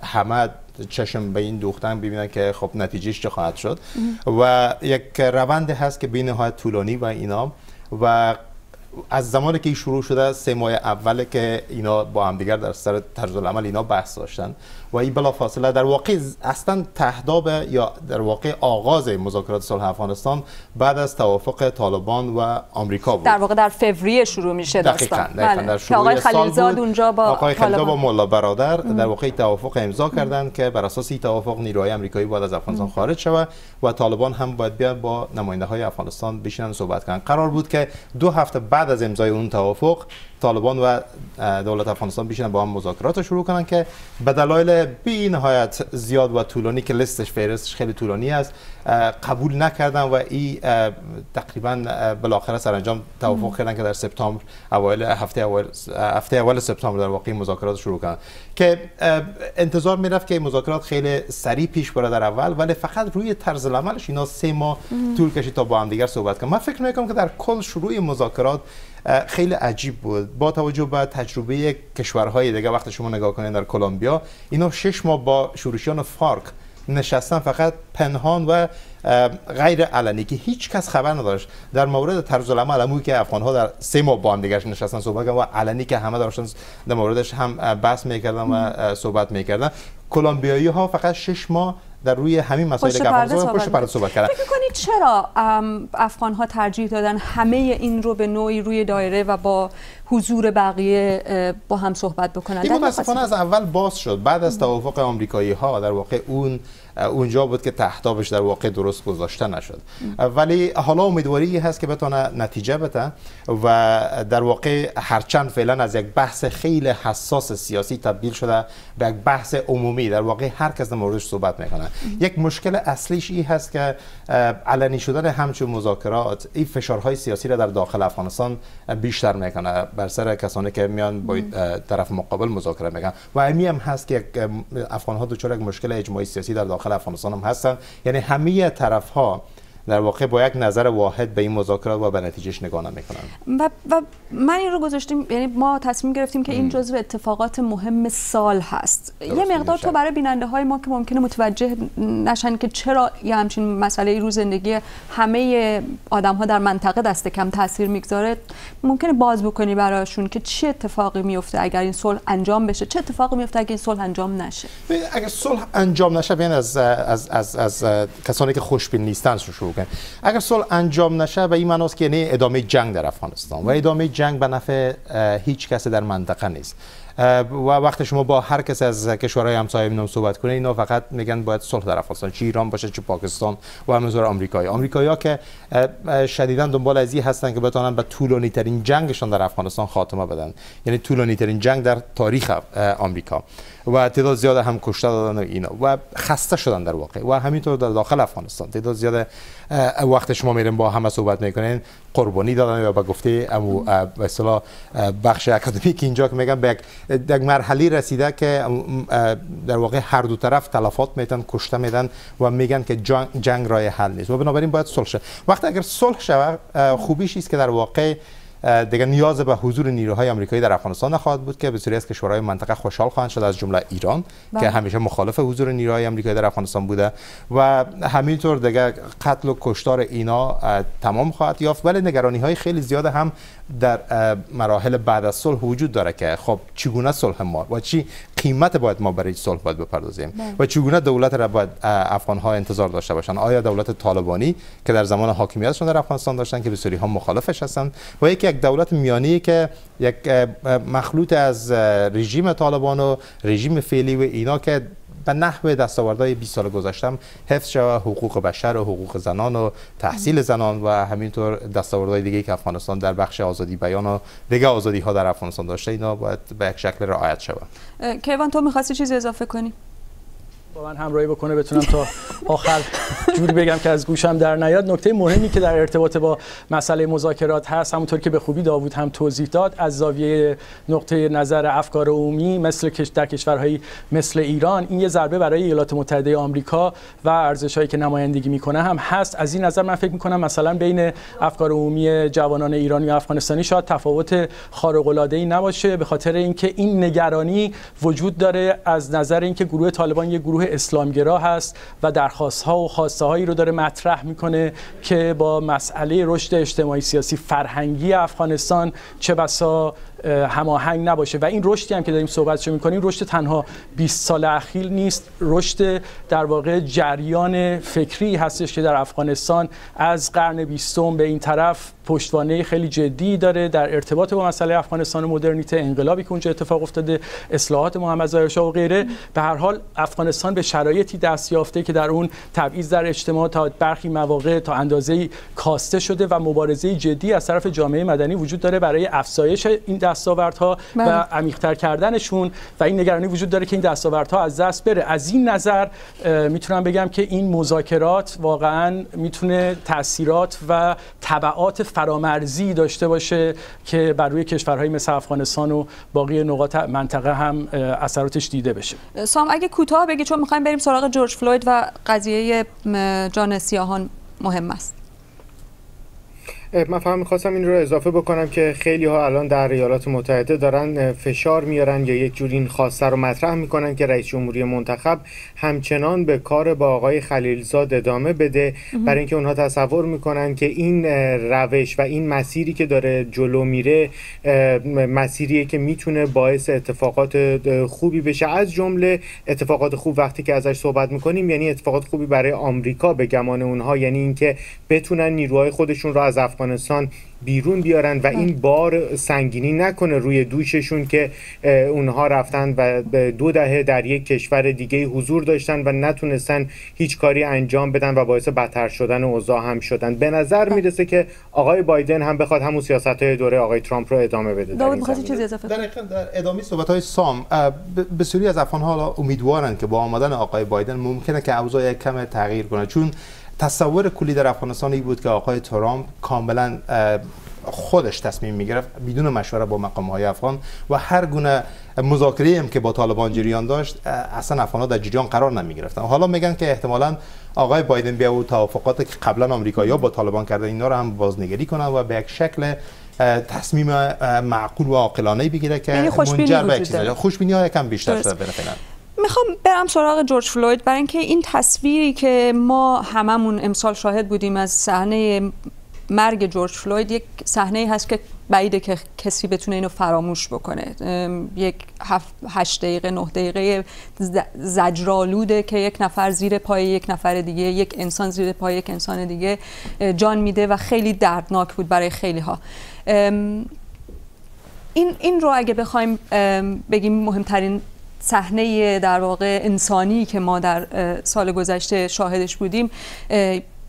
S5: همه چشم به این دوختن ببینن که خب نتیجهش چه خواهد شد. و یک روند هست که بین نهایت طولانی و اینا. و از زمانی که شروع شده سه ماه اول که اینا با هم دیگر در سر طرز العمل اینا بحث داشتن. و این بلا فاصله در واقع اصلا تهداب یا در واقع آغاز مذاکرات صلح افغانستان بعد از توافق طالبان و آمریکا بود.
S1: در واقع در فوریه شروع میشه
S5: داستان. دقیقاً, بله. در شروع آقای
S1: خلیلزاد اونجا با
S5: آقای خلیلزاد با مولا برادر در واقع توافق امضا کردند که بر اساس این توافق نیروهای آمریکایی باید از افغانستان خارج شود و طالبان هم باید بیاد با نماینده های افغانستان بشینن صحبت کنن. قرار بود که دو هفته بعد از امضای اون توافق طالبان و دولت افغانستان بیشتر با هم مذاکرات شروع کنن که به دلایل بی نهایت زیاد و طولانی که لیستش فهرستش خیلی طولانی است قبول نکردن و این تقریبا بالاخره سرانجام توافق کردن که در سپتامبر اوایل هفته اول هفته اول سپتامبر در واقع مذاکرات شروع کنن. که انتظار می‌رفت که مذاکرات خیلی سریع پیش بره در اول ولی فقط روی طرز العملش اینا سه ماه طول کشید تا با هم دیگر صحبت کنن. من فکر می‌کنم که در کل شروع مذاکرات خیلی عجیب بود. با توجه به تجربه کشورهای دیگه وقتی شما نگاه کنید در کلمبیا اینا شش ماه با شورشیان فارک نشستن فقط پنهان و غیر علنی که هیچ کس خبر نداشت. در مورد طرز العمل که افغان ها در سه ماه با هم دیگه نشستن صحبت کردن و علنی که همه داشتن در موردش هم بحث می‌کردن و صحبت می‌کردن. کلمبیایی ها فقط شش ماه در روی همین مسائل که افغان پشت پرده صحبت کردن.
S1: فکر کنید چرا افغان ها ترجیح دادن همه این رو به نوعی روی دایره و با حضور بقیه با هم صحبت بکنن؟
S5: این متاسفانه از اول باز شد. بعد از توافق آمریکایی ها در واقع اون اونجا بود که تحتابش در واقع درست گذاشته نشد. ولی حالا امیدواری هست که بتونه نتیجه بده و در واقع هرچند فعلا از یک بحث خیلی حساس سیاسی تبدیل شده به یک بحث عمومی در واقع هر کس در موردش صحبت می‌کنه. یک مشکل اصلیش این هست که علنی شدن همچون مذاکرات این فشارهای سیاسی را در داخل افغانستان بیشتر می‌کنه بر سر کسانی که میان با طرف مقابل مذاکره می‌کنن. و امی هم هست که افغان ها دچار یک مشکل اجتماعی سیاسی در داخل افغانستان هم هستن. یعنی همه طرف ها در واقع با یک نظر واحد به این مذاکرات و به نتیجهش نگاه نمی‌کنن.
S1: و, و من این رو گذاشتیم یعنی ما تصمیم گرفتیم که این جزو اتفاقات مهم سال هست. یه مقدار تو برای بیننده های ما که ممکنه متوجه نشن که چرا یه همچین مسئله رو زندگی همه آدم ها در منطقه دست کم تاثیر می‌گذاره ممکنه باز بکنی براشون که چه اتفاقی میفته اگر این صلح انجام بشه. چه اتفاقی میفته اگر این صلح انجام نشه؟
S5: اگر صلح انجام نشه بین از از از, از, از کسانی که خوشبین نیستن شروع اگر صلح انجام نشه به این معناست که یعنی ادامه جنگ در افغانستان و ادامه جنگ به نفع هیچ کس در منطقه نیست. و وقتی شما با هر کس از کشورهای همسایه نام صحبت کنید. اینا فقط میگن باید صلح در افغانستان چه ایران باشه چه پاکستان و همینطور آمریکایی. آمریکایی‌ها که شدیدا دنبال از این هستن که بتونن به طولانی ترین جنگشان در افغانستان خاتمه بدن. یعنی طولانی ترین جنگ در تاریخ آمریکا. و تعداد زیاد هم کشته دادن و اینا. و خسته شدن در واقع. و همینطور در داخل افغانستان. تعداد زیاد وقت شما میرین با همه صحبت می‌کنین قربانی دادن یا به گفته امو به بخش اکادمیک اینجا که میگن به یک مرحله رسیده که در واقع هر دو طرف تلفات میتن کشته میدن و میگن که جنگ, جنگ راه حل نیست. و بنابراین باید صلح شه. وقتی اگر صلح شود خوبیش است که در واقع دیگه نیاز به حضور نیروهای آمریکایی در افغانستان نخواهد بود که بسیاری از کشورهای منطقه خوشحال خواهند شد از جمله ایران بله. که همیشه مخالف حضور نیروهای آمریکایی در افغانستان بوده. و همینطور دیگه قتل و کشتار اینا تمام خواهد یافت. ولی نگرانی های خیلی زیاد هم در مراحل بعد از صلح وجود داره که خب چگونه صلح ما و چی قیمت باید ما برای صلح باید بپردازیم بله. و چگونه دولت را باید افغان ها انتظار داشته باشن آیا دولت طالبانی که در زمان حاکمیتشون در افغانستان داشتن که بسیاری ها مخالفش هستند و یکی یک دولت میانی که یک مخلوط از رژیم طالبان و رژیم فعلی و اینا که به نحو دستاوردهای 20 سال گذشتم حفظ شود حقوق بشر و حقوق زنان و تحصیل زنان و همینطور دستاوردهای دیگه که افغانستان در بخش آزادی بیان و دیگه آزادی ها در افغانستان داشته اینا باید به یک شکل رعایت شود.
S1: کیوان تو می‌خواستی چیزی اضافه کنی؟
S3: با من همراهی بکنه بتونم تا آخر جوری بگم که از گوشم در نیاد. نکته مهمی که در ارتباط با مسئله مذاکرات هست همونطور که به خوبی داوود هم توضیح داد از زاویه نقطه نظر افکار عمومی مثل در کشورهایی مثل ایران این یه ضربه برای ایالات متحده آمریکا و ارزشهایی که نمایندگی می‌کنه هم هست. از این نظر من فکر می‌کنم مثلا بین افکار عمومی جوانان ایرانی و افغانستانی شاید تفاوت خارق العاده ای نباشه به خاطر اینکه این نگرانی وجود داره از نظر اینکه گروه طالبان یه گروه اسلامگرا هست و درخواست ها و خواسته هایی رو داره مطرح می‌کنه که با مسئله رشد اجتماعی سیاسی فرهنگی افغانستان چه بسا هماهنگ نباشه. و این رشدی هم که داریم صحبتش می‌کنیم رشد تنها 20 سال اخیر نیست. رشد در واقع جریان فکری هستش که در افغانستان از قرن بیستم به این طرف پشتوانه خیلی جدی داره. در ارتباط با مسئله افغانستان مدرنیته انقلابی که اونجا اتفاق افتاده اصلاحات محمد ظاهر و غیره به هر حال افغانستان به شرایطی دست یافته که در اون تبعیض در اجتماع تا برخی مواقع تا اندازه کاسته شده و مبارزه جدی از طرف جامعه مدنی وجود داره برای افزایش این دستاوردها و بله. عمیق‌تر کردنشون و این نگرانی وجود داره که این دستاوردها از دست بره. از این نظر می‌تونم بگم که این مذاکرات واقعا می‌تونه تاثیرات و تبعات فرامرزی داشته باشه که بر روی کشورهای مثل افغانستان و باقی نقاط منطقه هم اثراتش دیده بشه.
S1: سام اگه کوتاه بگی چون می‌خوایم بریم سراغ جورج فلوید و قضیه جان سیاهان مهم است.
S4: من فهم می‌خواستم این رو اضافه بکنم که خیلی ها الان در ایالات متحده دارن فشار میارن یا یک جور این خواسته رو مطرح می‌کنن که رئیس جمهوری منتخب همچنان به کار با آقای خلیلزاد ادامه بده. برای اینکه اونها تصور می‌کنن که این روش و این مسیری که داره جلو میره مسیریه که می‌تونه باعث اتفاقات خوبی بشه. از جمله اتفاقات خوب وقتی که ازش صحبت می‌کنیم یعنی اتفاقات خوبی برای آمریکا به گمان اونها یعنی اینکه بتونن نیروهای خودشون رو از افغانستان بیرون بیارن و این بار سنگینی نکنه روی دوششون که اونها رفتن و دو دهه در یک کشور دیگه حضور داشتن و نتونستن هیچ کاری انجام بدن و باعث بدتر شدن اوضاع هم شدن. به نظر می‌رسه که آقای بایدن هم بخواد همون سیاست های دوره آقای ترامپ رو ادامه بده.
S1: داود چیزی اضافه
S5: در, در ادامه صحبت های سام بسیاری از افغان ها امیدوارن که با آمدن آقای بایدن ممکنه که اوضاع کم تغییر کنه. چون تصور کلی در افغانستان ای بود که آقای ترامپ کاملا خودش تصمیم می‌گرفت بدون مشوره با مقام های افغان و هر گونه مذاکره هم که با طالبان جریان داشت اصلا افغان در جریان قرار نمی گرفتن حالا میگن که احتمالا آقای بایدن بیا و توافقات که قبلا آمریکایی‌ها با طالبان کرده اینا رو هم بازنگری کنن و به یک شکل تصمیم معقول و عاقلانه بگیره که
S1: یعنی منجر
S5: به خوشبینی ها یکم بیشتر شده
S1: می‌خوام برم سراغ جورج فلوید برای اینکه این تصویری که ما هممون امسال شاهد بودیم از صحنه مرگ جورج فلوید یک صحنه هست که بعیده که کسی بتونه اینو فراموش بکنه. یک هشت دقیقه نه دقیقه زجرالوده که یک نفر زیر پای یک نفر دیگه یک انسان زیر پای یک انسان دیگه جان میده و خیلی دردناک بود برای خیلی ها این, این رو اگه بخوایم بگیم مهمترین صحنه در واقع انسانی که ما در سال گذشته شاهدش بودیم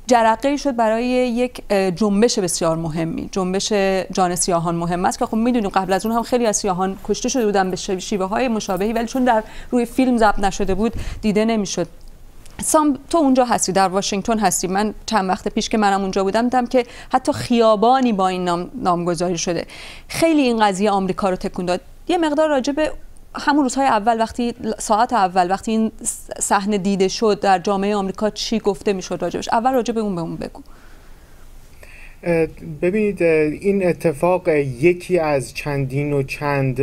S1: جرقه شد برای یک جنبش بسیار مهمی جنبش جان سیاهان مهم است که خب می‌دونیم قبل از اون هم خیلی از سیاهان کشته شده بودن به شیوه های مشابهی ولی چون در روی فیلم ضبط نشده بود دیده نمی‌شد. سام تو اونجا هستی در واشنگتن هستی. من چند وقت پیش که منم اونجا بودم دیدم که حتی خیابانی با این نام نامگذاری شده. خیلی این قضیه آمریکا رو تکون داد. یه مقدار راجع به همون روزهای اول وقتی ساعت اول وقتی این صحنه دیده شد در جامعه آمریکا چی گفته می‌شد راجبش؟ اول راجب اون به اون بگو.
S4: ببینید این اتفاق یکی از چندین و چند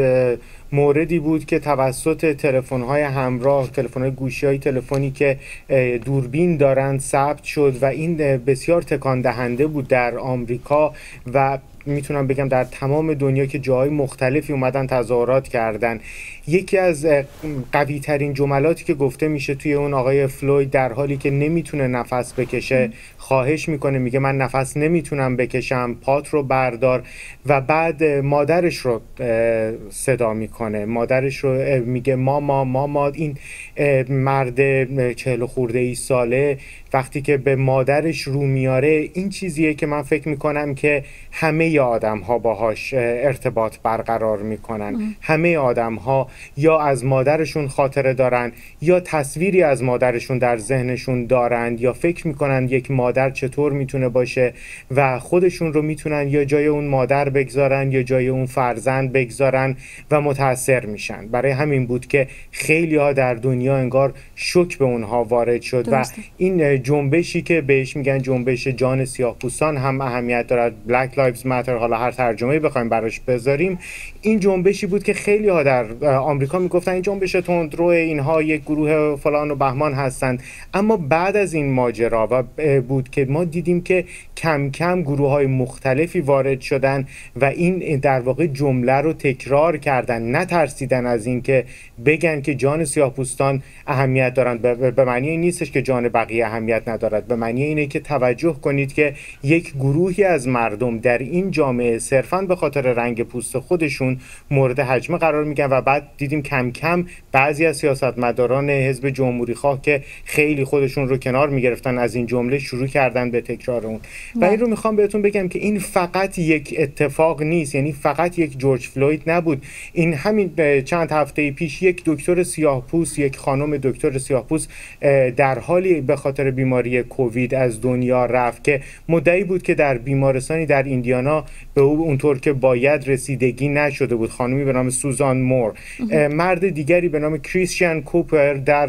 S4: موردی بود که توسط تلفن های همراه تلفن های گوشی های تلفنی که دوربین دارند ثبت شد و این بسیار تکان دهنده بود در آمریکا و می‌تونم بگم در تمام دنیا که جاهای مختلفی اومدن تظاهرات کردن. یکی از قوی ترین جملاتی که گفته میشه توی اون آقای فلوید در حالی که نمی‌تونه نفس بکشه خواهش می‌کنه میگه من نفس نمی‌تونم بکشم پات رو بردار و بعد مادرش رو صدا می‌کنه. مادرش رو میگه ماما ماما این مرد چهل خورده ای ساله وقتی که به مادرش رو میاره این چیزیه که من فکر می‌کنم که همه آدم ها باهاش ارتباط برقرار می‌کنن. همه آدم ها یا از مادرشون خاطره دارن یا تصویری از مادرشون در ذهنشون دارند یا فکر می‌کنن یک مادر چطور می‌تونه باشه و خودشون رو می‌تونن یا جای اون مادر بگذارن یا جای اون فرزند بگذارن و متاثر میشن. برای همین بود که خیلی ها در دنیا انگار شک به اونها وارد شد درسته. و این جنبشی که بهش میگن جنبش جان سیاه پوستان هم اهمیت دارد. Black Lives Matter حالا هر ترجمه بخوایم براش بذاریم. این جنبشی بود که خیلی ها در آمریکا می‌گفتن این جنبش تندرو اینها یک گروه فلان و بهمان هستند. اما بعد از این ماجرا و بود که ما دیدیم که کم کم گروه های مختلفی وارد شدن و این در واقع جمله رو تکرار کردن. نترسیدن از اینکه بگن که جان سیاهپوستان اهمیت دارند. به معنی این نیستش که جان بقیه اهمیت ندارد. به معنی اینه که توجه کنید که یک گروهی از مردم در این جامعه صرفا به خاطر رنگ پوست خودشون مورد حجمه قرار میگن و بعد دیدیم کم کم بعضی از سیاستمداران حزب جمهوری خواه که خیلی خودشون رو کنار می‌گرفتن از این جمله شروع کردن به تکرار اون. و این رو می‌خوام بهتون بگم که این فقط یک اتفاق نیست یعنی فقط یک جورج فلوید نبود. این همین چند هفته پیش یک دکتر سیاهپوست یک خانم دکتر سیاهپوست در حالی به خاطر بیماری کووید از دنیا رفت که مدعی بود که در بیمارستانی در ایندیانا به او اونطور که باید رسیدگی نشده بود خانمی به نام سوزان مور. مرد دیگری به نام کریستیان کوپر در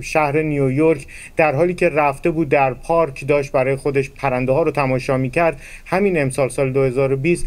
S4: شهر نیویورک در حالی که رفته بود در پارک داشت برای خودش پرنده ها رو تماشا می‌کرد. همین امسال سال 2020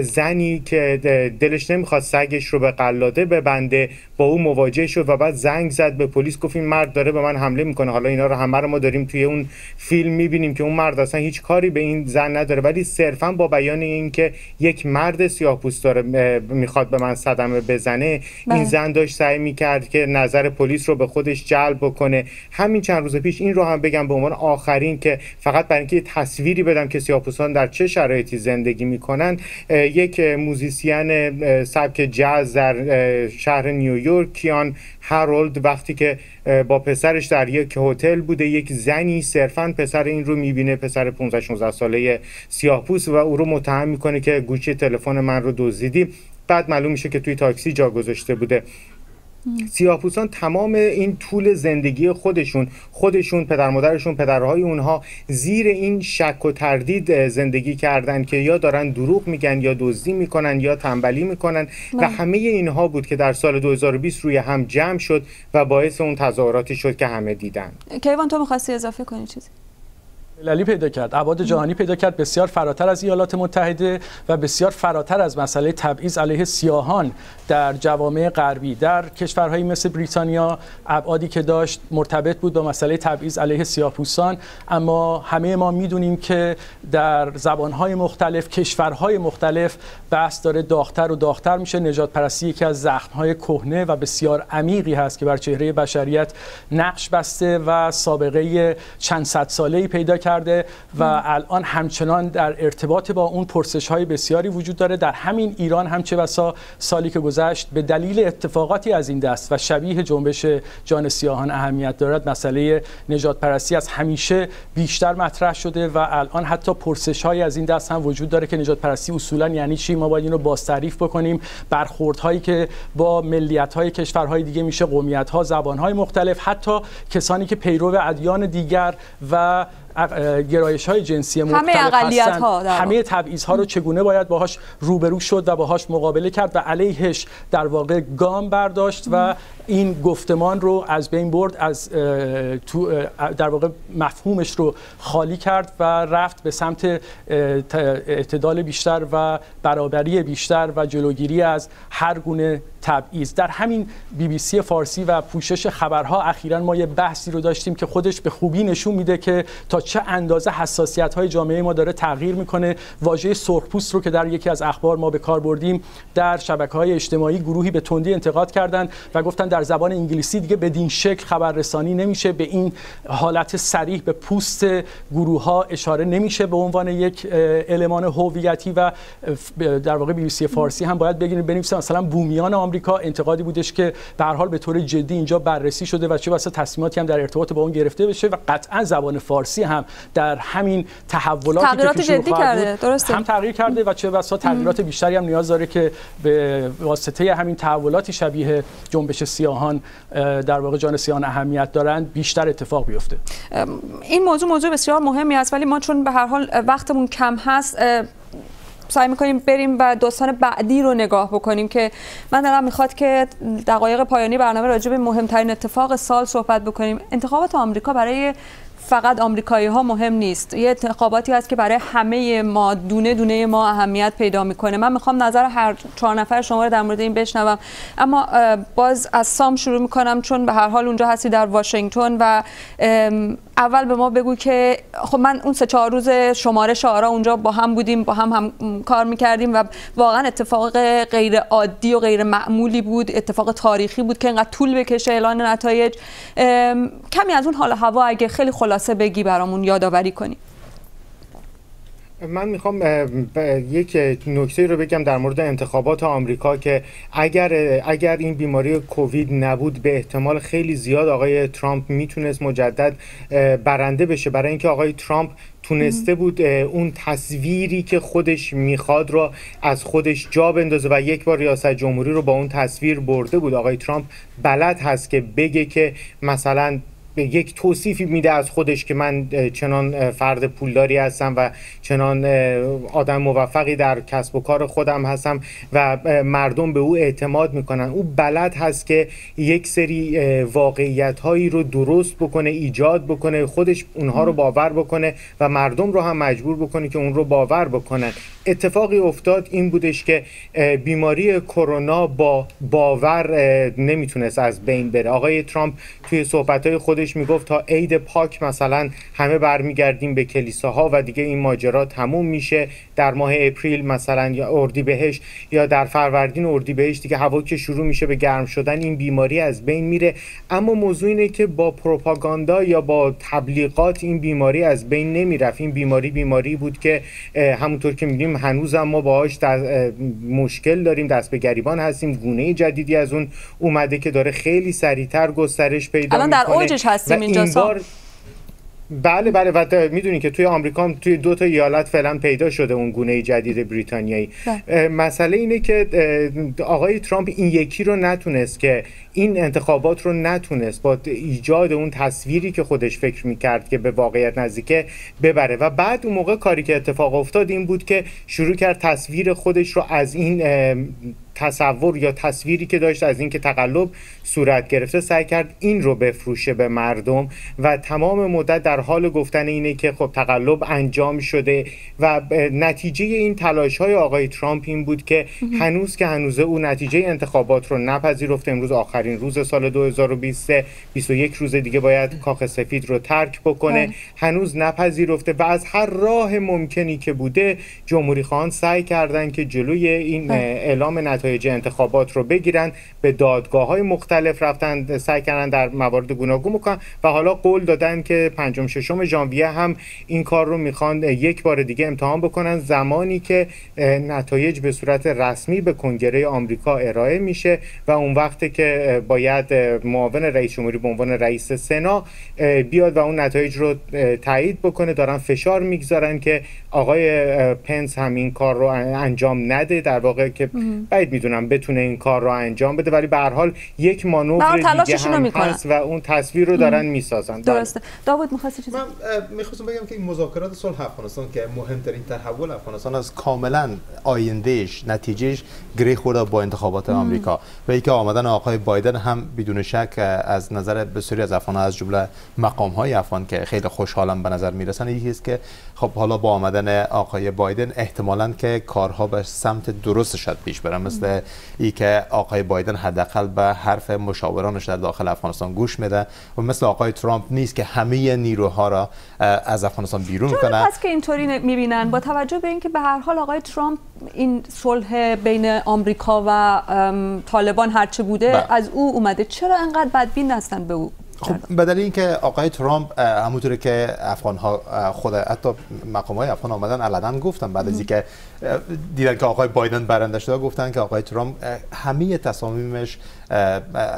S4: زنی که دلش نمی‌خواد سگش رو به قلاده ببنده با او مواجه شد و بعد زنگ زد به پلیس گفت این مرد داره به من حمله می‌کنه. حالا اینا رو همه رو ما داریم توی اون فیلم می‌بینیم که اون مرد اصلا هیچ کاری به این زن نداره. ولی صرفا با بیان اینکه یک مرد سیاه‌پوست داره. می‌خواد به من صدمه بزنه این بله. زن داشت سعی می‌کرد که نظر پلیس رو به خودش جلب بکنه همین چند روز پیش این رو هم بگم به عنوان آخرین که فقط برای اینکه تصویری بدم که سیاه‌پوستان در چه شرایطی زندگی می‌کنن یک موزیسین سبک جاز در شهر نیویورک کیان هارولد وقتی که با پسرش در یک هتل بوده یک زنی صرفا پسر این رو می‌بینه پسر 15 16 ساله سیاهپوست و او رو متهم می‌کنه که گوشی تلفن من رو دزدیدی بعد معلوم میشه که توی تاکسی جا گذاشته بوده. سیاهپوستان تمام این طول زندگی خودشون خودشون پدر مادرشون پدرهای اونها زیر این شک و تردید زندگی کردن که یا دارن دروغ میگن یا دزدی می‌کنن یا تنبلی می‌کنن و بله. همه اینها بود که در سال 2020 روی هم جمع شد و باعث اون تظاهراتی شد که همه دیدن.
S1: کیوان تو می‌خواستی اضافه کنی چیزی؟
S3: مللی پیدا کرد. ابعاد جهانی پیدا کرد. بسیار فراتر از ایالات متحده و بسیار فراتر از مسئله تبعیض علیه سیاهان در جوامع غربی. در کشورهایی مثل بریتانیا ابعادی که داشت مرتبط بود با مسئله تبعیض علیه سیاه‌پوستان اما همه ما می‌دونیم که در زبانهای مختلف کشورهای مختلف بحث داره داختر و داختر میشه. نجات پرستی یکی از زخمهای کهنه و بسیار عمیقی هست که بر چهره بشریت نقش بسته و سابقه چند صد ساله‌ای پیدا کرده و الان همچنان در ارتباط با اون پرسش های بسیاری وجود داره. در همین ایران هم چه بسا سالی که گذشت به دلیل اتفاقاتی از این دست و شبیه جنبش جان سیاهان اهمیت دارد مسئله نجات پرستی از همیشه بیشتر مطرح شده و الان حتی پرسش های از این دست هم وجود داره که نجات پرستی اصولا یعنی چی؟ ما باید این رو باز تعریف بکنیم. برخورد هایی که با ملیت های کشورهای دیگه میشه قومیت ها زبان های مختلف حتی کسانی که پیرو ادیان دیگر و گرایش های جنسی مختلف همه تبعیض ها رو چگونه باید باهاش روبرو شد و باهاش مقابله کرد و علیهش در واقع گام برداشت و این گفتمان رو از بین برد از تو در واقع مفهومش رو خالی کرد و رفت به سمت اعتدال بیشتر و برابری بیشتر و جلوگیری از هر گونه تبعیض. در همین بی بی سی فارسی و پوشش خبرها اخیرا ما یه بحثی رو داشتیم که خودش به خوبی نشون میده که تا چه اندازه حساسیت های جامعه ما داره تغییر می‌کنه. واژه سرخپوست رو که در یکی از اخبار ما به کار بردیم در شبکه های اجتماعی گروهی به تندی انتقاد کردند و گفتن در زبان انگلیسی دیگه بدین شکل خبررسانی نمیشه به این حالت سریح به پوست گروه ها اشاره نمیشه به عنوان یک المان هویتی و در واقع بی بی سی فارسی هم باید بگیم بنویسه مثلا بومیان آمریکا انتقادی بودش که به هر حال به طور جدی اینجا بررسی شده و چه واسه تصمیماتی هم در ارتباط با اون گرفته بشه و قطعا زبان فارسی هم در همین تحولاتی
S1: که جدی کرده درسته.
S3: هم تغییر کرده و چه بسا تغییرات بیشتری هم نیاز داره که به واسطه همین تحولاتی شبیه جنبش سیاهان در واقع جان سیاهان اهمیت دارند بیشتر اتفاق بیفته.
S1: این موضوع موضوع بسیار مهمی است ولی ما چون به هر حال وقتمون کم هست سعی می‌کنیم بریم و داستان بعدی رو نگاه بکنیم که من دارم می‌خواد که دقایق پایانی برنامه راجع به مهمترین اتفاق سال صحبت بکنیم. انتخابات آمریکا برای فقط آمریکایی ها مهم نیست. یه انتخاباتی هست که برای همه ما دونه دونه ما اهمیت پیدا می‌کنه. من می‌خوام نظر هر چهار نفر شما رو در مورد این بشنوم. اما باز از سام شروع می‌کنم چون به هر حال اونجا هستی در واشنگتن و اول به ما بگو که خب من اون سه چهار روز شماره شعارا اونجا با هم بودیم با هم, هم کار می‌کردیم و واقعا اتفاق غیر عادی و غیر معمولی بود اتفاق تاریخی بود که اینقدر طول بکشه اعلان نتایج. کمی از اون حال هوا اگه خیلی خلاصه بگی برامون یادآوری کنی.
S4: من می‌خوام یک نکته رو بگم در مورد انتخابات آمریکا که اگر اگر این بیماری کووید نبود به احتمال خیلی زیاد آقای ترامپ می‌تونست مجدد برنده بشه. برای اینکه آقای ترامپ تونسته بود اون تصویری که خودش می‌خواد رو از خودش جا بندازه و یک بار ریاست جمهوری رو با اون تصویر برده بود. آقای ترامپ بلد هست که بگه که مثلا یک توصیفی میده از خودش که من چنان فرد پولداری هستم و چنان آدم موفقی در کسب و کار خودم هستم و مردم به او اعتماد می‌کنن. او بلد هست که یک سری واقعیت هایی رو درست بکنه ایجاد بکنه خودش اونها رو باور بکنه و مردم رو هم مجبور بکنه که اون رو باور بکنن. اتفاقی افتاد این بودش که بیماری کرونا با باور نمی‌تونست از بین بره. آقای ترامپ توی صحبت های خودش می‌گفت تا عید پاک مثلا همه برمیگردیم به کلیساها و دیگه این ماجرا تموم میشه. در ماه اپریل مثلا یا بهش یا در فروردین بهش دیگه هوا که شروع میشه به گرم شدن این بیماری از بین میره. اما موضوع اینه که با پروپاگاندا یا با تبلیغات این بیماری از بین نمی‌رفت. این بیماری بیماری بود که همونطور که میگیم هنوز هم ما باهاش مشکل داریم. دست به گریبان هستیم. گونه جدیدی از اون اومده که داره خیلی سریعتر گسترش پیدا
S1: الان در اوجش هستیم اینجا بار
S4: بله بله و می‌دونی که توی آمریکا توی دو تا ایالت فعلا پیدا شده اون گونه جدید بریتانیایی. بله. مسئله اینه که آقای ترامپ این یکی رو نتونست که این انتخابات رو نتونست با ایجاد اون تصویری که خودش فکر می‌کرد که به واقعیت نزدیکه ببره. و بعد اون موقع کاری که اتفاق افتاد این بود که شروع کرد تصویر خودش رو از این تصور یا تصویری که داشت از اینکه تقلب صورت گرفته سعی کرد این رو بفروشه به مردم و تمام مدت در حال گفتن اینه که خب تقلب انجام شده و نتیجه این تلاش های آقای ترامپ این بود که هنوز که هنوزه او نتیجه انتخابات رو نپذیرفته امروز آخرین روز سال 2020 21 روز دیگه باید کاخ سفید رو ترک بکنه بله. هنوز نپذیرفته و از هر راه ممکنی که بوده جمهوری خواهان سعی کردن که جلوی این بله. اعلام نتایج انتخابات رو بگیرن به دادگاه های مختلف رفتن سعی کردن در موارد گوناگون بکنن و حالا قول دادن که پنجم ششم ژانویه هم این کار رو می‌خوان یک بار دیگه امتحان بکنن. زمانی که نتایج به صورت رسمی به کنگره آمریکا ارائه میشه و اون وقته که باید معاون رئیس جمهوری به عنوان رئیس سنا بیاد و اون نتایج رو تایید بکنه. دارن فشار می‌گذارن که آقای پنس هم این کار رو انجام نده در واقع که بعید می‌دونم بتونه این کار رو انجام بده ولی به هر حال یک مانور دیگه هم هست و اون تصویر رو دارن می‌سازن.
S1: بله. درسته. داوود می‌خواستی چیزی؟
S5: من می‌خواستم بگم که این مذاکرات صلح افغانستان که مهمترین تحول افغانستان از کاملا آیندهش نتیجهش گره خورده با انتخابات آمریکا. و اینکه آمدن آقای بایدن هم بدون شک از نظر بسیاری از افغان از جمله مقام های افغان که خیلی خوشحالم به نظر می‌رسن یکی است که خب حالا با آمدن آقای بایدن احتمالا که کارها به سمت درست شد پیش بره. مثل ای که آقای بایدن حداقل به حرف مشاورانش در داخل افغانستان گوش میده و مثل آقای ترامپ نیست که همه نیروها را از افغانستان بیرون کنه.
S1: پس که اینطوری می‌بینن. با توجه به اینکه به هر حال آقای ترامپ این صلح بین آمریکا و طالبان هرچه بوده با. از او اومده. چرا انقدر بدبین هستن به او؟
S5: خب بدل اینکه آقای ترامپ همونطوری که افغان ها خود حتی مقام های افغان آمدن علنا گفتن بعد از اینکه دیدن که آقای بایدن برنده شده گفتن که آقای ترامپ همه تصامیمش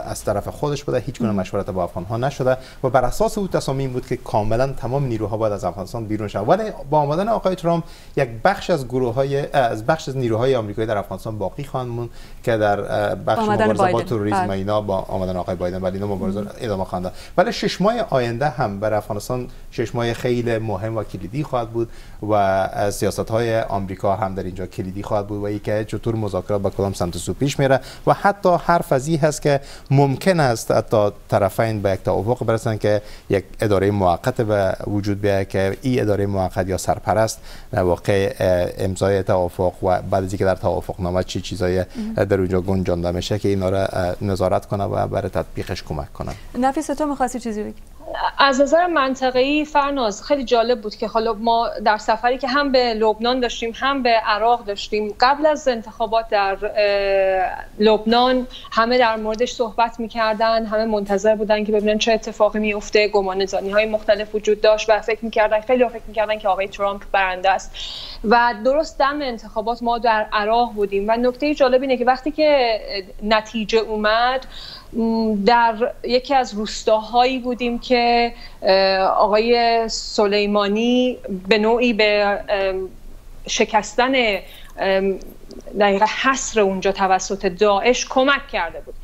S5: از طرف خودش بوده هیچ گونه مشورت با افغان ها نشده و بر اساس او تصامیم بود که کاملا تمام نیروها باید از افغانستان بیرون شود. ولی با آمدن آقای ترامپ یک بخش از گروه های از بخش از نیروهای آمریکایی در افغانستان باقی خواهند موند. که در بخش مبارزه با تروریسم بله. اینا با آمدن آقای بایدن ولی اینا مبارزه ادامه خواهند ولی شش ماه آینده هم برای افغانستان شش ماه خیلی مهم و کلیدی خواهد بود و سیاست های آمریکا هم در اینجا کلیدی خواهد بود و اینکه چطور مذاکرات با کدام سمت سو پیش میره و حتی حرف از هست که ممکن است حتی طرفین به یک توافق برسن که یک اداره موقت به وجود بیاید که این اداره موقت یا سرپرست در واقع امضای توافق و بعد از اینکه در توافق نامه چی چیزای در اونجا گنجانده میشه که اینا را نظارت کنه و برای تطبیقش کمک کنه
S1: نفیس تو می‌خواستی چیزی بگی؟
S2: از نظر منطقه‌ای فرناز خیلی جالب بود که حالا ما در سفری که هم به لبنان داشتیم هم به عراق داشتیم قبل از انتخابات در لبنان همه در موردش صحبت می‌کردن همه منتظر بودن که ببینن چه اتفاقی میفته گمانه‌زنی های مختلف وجود داشت و فکر می‌کردن خیلی فکر می‌کردن که آقای ترامپ برنده است. و درست دم انتخابات ما در عراق بودیم. و نکته جالب اینه که وقتی که نتیجه اومد در یکی از روستاهایی بودیم که آقای سلیمانی به نوعی به شکستن دقیقه حصر اونجا توسط داعش کمک کرده بود.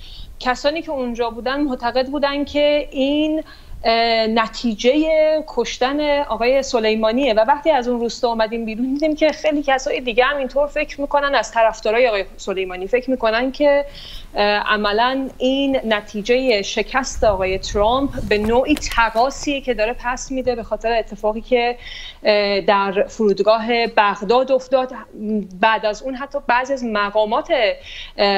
S2: کسانی که اونجا بودن معتقد بودن که این نتیجه کشتن آقای سلیمانیه و وقتی از اون روستا اومدیم بیرون دیدیم که خیلی کسای دیگه هم اینطور فکر می‌کنن از طرفدارای آقای سلیمانی فکر می‌کنن که عملا این نتیجه شکست آقای ترامپ به نوعی تقاسیه که داره پس میده به خاطر اتفاقی که در فرودگاه بغداد افتاد. بعد از اون حتی بعضی از مقامات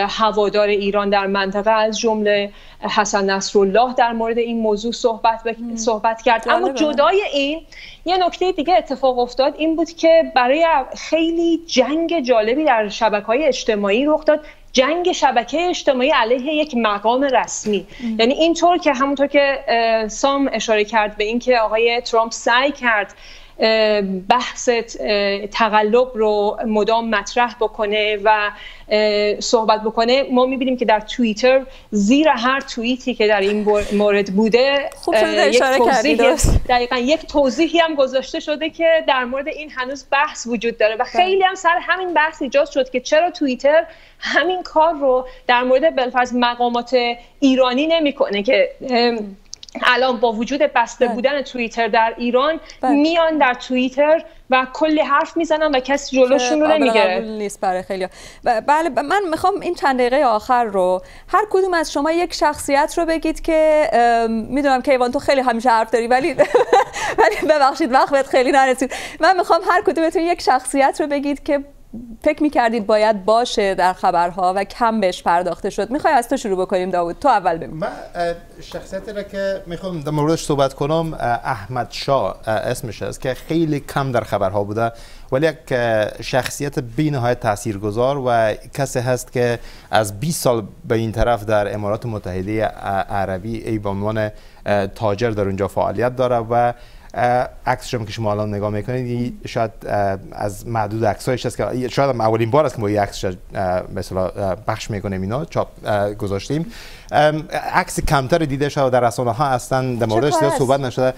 S2: هوادار ایران در منطقه از جمله حسن نصرالله در مورد این موضوع صحبت, صحبت کرد. اما جدای این یه نکته دیگه اتفاق افتاد این بود که برای خیلی جنگ جالبی در شبکه های اجتماعی رخ داد. جنگ شبکه اجتماعی علیه یک مقام رسمی. یعنی اینطور که همونطور که سام اشاره کرد به اینکه آقای ترامپ سعی کرد بحث تقلب رو مدام مطرح بکنه و صحبت بکنه ما می‌بینیم که در توییتر زیر هر توییتی که در این مورد بوده
S1: خوب یک توضیح
S2: دقیقا یک توضیحی هم گذاشته شده که در مورد این هنوز بحث وجود داره و بله. خیلی هم سر همین بحث ایجاد شد که چرا توییتر همین کار رو در مورد بلفرض مقامات ایرانی نمی‌کنه که الان با وجود بسته بله. بودن توییتر در ایران بله. میان در توییتر و کلی حرف می‌زنن و کسی جلوشون رو نمی‌گیره
S1: نیست برای خیلی بله من می‌خوام این چند دقیقه آخر رو هر کدوم از شما یک شخصیت رو بگید که می‌دونم که ایوان تو خیلی همیشه حرف داری ولی <laughs> ولی ببخشید وقت خیلی نرسید من می‌خوام هر کدومتون یک شخصیت رو بگید که فکر می‌کردید باید باشه در خبرها و کم بهش پرداخته شد. می‌خوای از تو شروع بکنیم داوود. تو اول بگو.
S5: من شخصیتی را که می‌خوام در موردش صحبت کنم احمد شاه اسمش است که خیلی کم در خبرها بوده ولی یک شخصیت بی نهایت تاثیرگذار و کسی هست که از 20 سال به این طرف در امارات متحده عربی ای به عنوان تاجر در اونجا فعالیت داره و عکسش که شما الان نگاه می‌کنید شاید از معدود عکسایش است که شاید هم اولین بار است که ما این عکسش مثلا بخش می‌کنیم اینا چاپ گذاشتیم. عکس کمتر دیده شده در رسانه ها هستن در موردش صحبت نشده.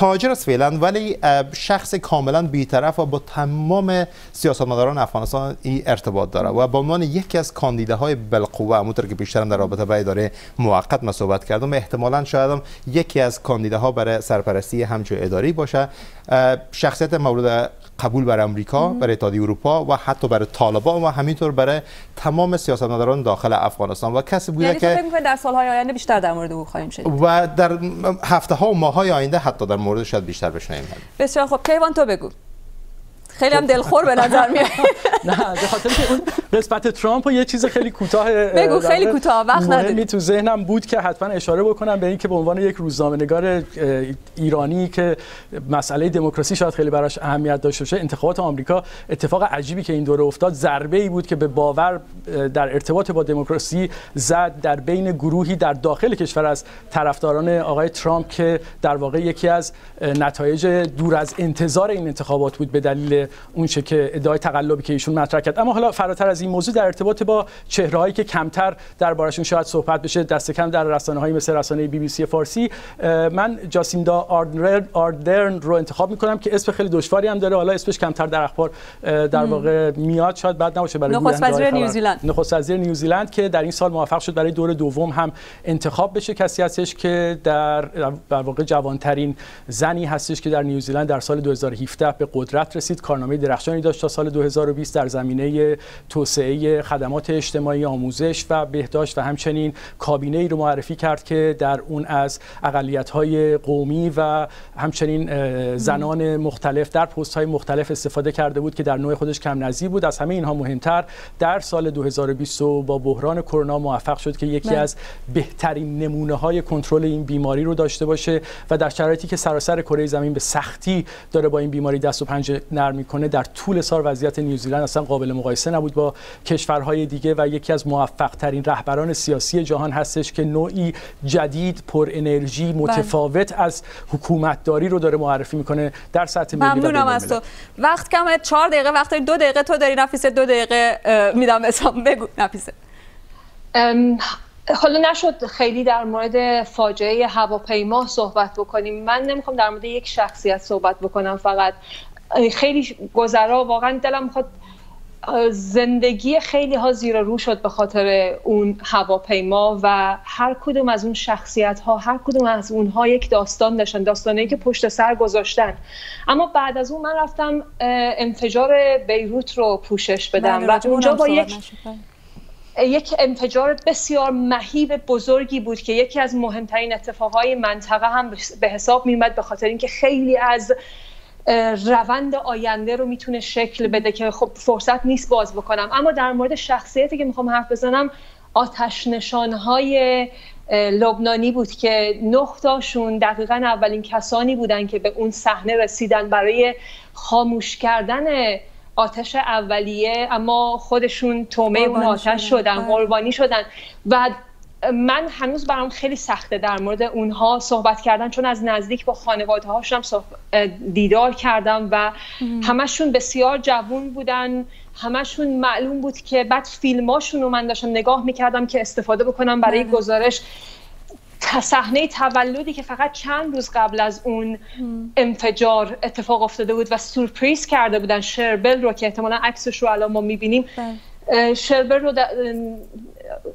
S5: تاجر است فعلا ولی شخص کاملا بیطرف و با تمام سیاستمداران افغانستان این ارتباط داره و به عنوان یکی از کاندیداهای بالقوه همونطور که بیشتر در رابطه با اداره موقت ما صحبت کردم احتمالا شاید یکی از کاندیداها برای سرپرستی همچون اداری باشه. شخصیت مورد قبول برای امریکا برای اتحادیه اروپا و حتی برای طالبان و همینطور برای تمام سیاستمداران داخل افغانستان. و کسی بوده
S1: یعنی
S5: که
S1: در سالهای آینده بیشتر در مورد او خواهیم شد
S5: و در هفته ها و ماه های آینده حتی در مورد شاید بیشتر بشنویم.
S1: بسیار خب کیوان تو بگو. خیلی هم دلخور به نظر میاد. <laughs>
S3: نه به خاطر که اون قسمت ترامپ و یه چیز خیلی کوتاه
S1: بگو خیلی کوتاه وقت نداری.
S3: تو ذهنم بود که حتما اشاره بکنم به اینکه به عنوان یک روزنامه‌نگار ایرانی که مسئله دموکراسی شاید خیلی براش اهمیت داشته باشه انتخابات آمریکا اتفاق عجیبی که این دوره افتاد ضربه ای بود که به باور در ارتباط با دموکراسی زد در بین گروهی در داخل کشور از طرفداران آقای ترامپ که در واقع یکی از نتایج دور از انتظار این انتخابات بود به دلیل اون چه که ادعای تقلبی که ایشون مطرح کرد. اما حالا فراتر از این موضوع در ارتباط با چهرهایی که کمتر دربارشون شاید صحبت بشه دست کم در رسانه های مثل رسانه بی بی سی فارسی من جاسیندا آردرن رو انتخاب می‌کنم که اسم خیلی دشواری هم داره. حالا اسمش کمتر در اخبار در واقع میاد. شاید بعد نباشه برای
S1: نخست وزیر نیوزیلند.
S3: نخست وزیر نیوزیلند که در این سال موفق شد برای دور دوم هم انتخاب بشه. کسی هستش که در در واقع جوانترین زنی هستش که در نیوزیلند در سال 2017 به قدرت رسید. کار کارنامه درخشانی داشت تا سال 2020 در زمینه توسعه خدمات اجتماعی آموزش و بهداشت و همچنین کابینه ای رو معرفی کرد که در اون از اقلیت های قومی و همچنین زنان مختلف در پست های مختلف استفاده کرده بود که در نوع خودش کم نظیر بود از همه اینها مهمتر در سال 2020 با بحران کرونا موفق شد که یکی بله. از بهترین نمونه های کنترل این بیماری رو داشته باشه و در شرایطی که سراسر کره زمین به سختی داره با این بیماری دست و پنجه نرم می‌کنه در طول سال وضعیت نیوزیلند اصلا قابل مقایسه نبود با کشورهای دیگه و یکی از موفق ترین رهبران سیاسی جهان هستش که نوعی جدید پر انرژی بله. متفاوت از حکومتداری رو داره معرفی می‌کنه در سطح ملی
S1: ممنونم از تو. وقت کمه. 4 دقیقه وقت دو دقیقه تو داری نفیسه دو دقیقه میدم اسام بگو نفیسه
S2: حالا نشد خیلی در مورد فاجعه هواپیما صحبت بکنیم. من نمی‌خوام در مورد یک شخصیت صحبت بکنم فقط خیلی گذرا واقعا دلم می‌خواد زندگی خیلی ها زیر رو شد به خاطر اون هواپیما و هر کدوم از اون شخصیت ها هر کدوم از اونها یک داستان داشتن داستانی که پشت سر گذاشتن. اما بعد از اون من رفتم انفجار بیروت رو پوشش بدم بله، و اونجا با یک یک انفجار بسیار مهیب بزرگی بود که یکی از مهمترین اتفاقهای منطقه هم به حساب میمد به خاطر اینکه خیلی از روند آینده رو می‌تونه شکل بده که خب فرصت نیست باز بکنم. اما در مورد شخصیتی که می‌خوام حرف بزنم آتش نشانهای لبنانی بود که نه تاشون دقیقا اولین کسانی بودن که به اون صحنه رسیدن برای خاموش کردن آتش اولیه اما خودشون تومه اون آتش شدن بله. قربانی شدن. و من هنوز برام خیلی سخته در مورد اونها صحبت کردن چون از نزدیک با خانواده هاشم دیدار کردم و همشون بسیار جوون بودن همشون معلوم بود که بعد فیلماشون رو من داشتم نگاه می‌کردم که استفاده بکنم برای بله. گزارش صحنه تولدی که فقط چند روز قبل از اون انفجار اتفاق افتاده بود و سورپریز کرده بودن شربل رو که احتمالا عکسش رو الان ما می‌بینیم بله. شربل رو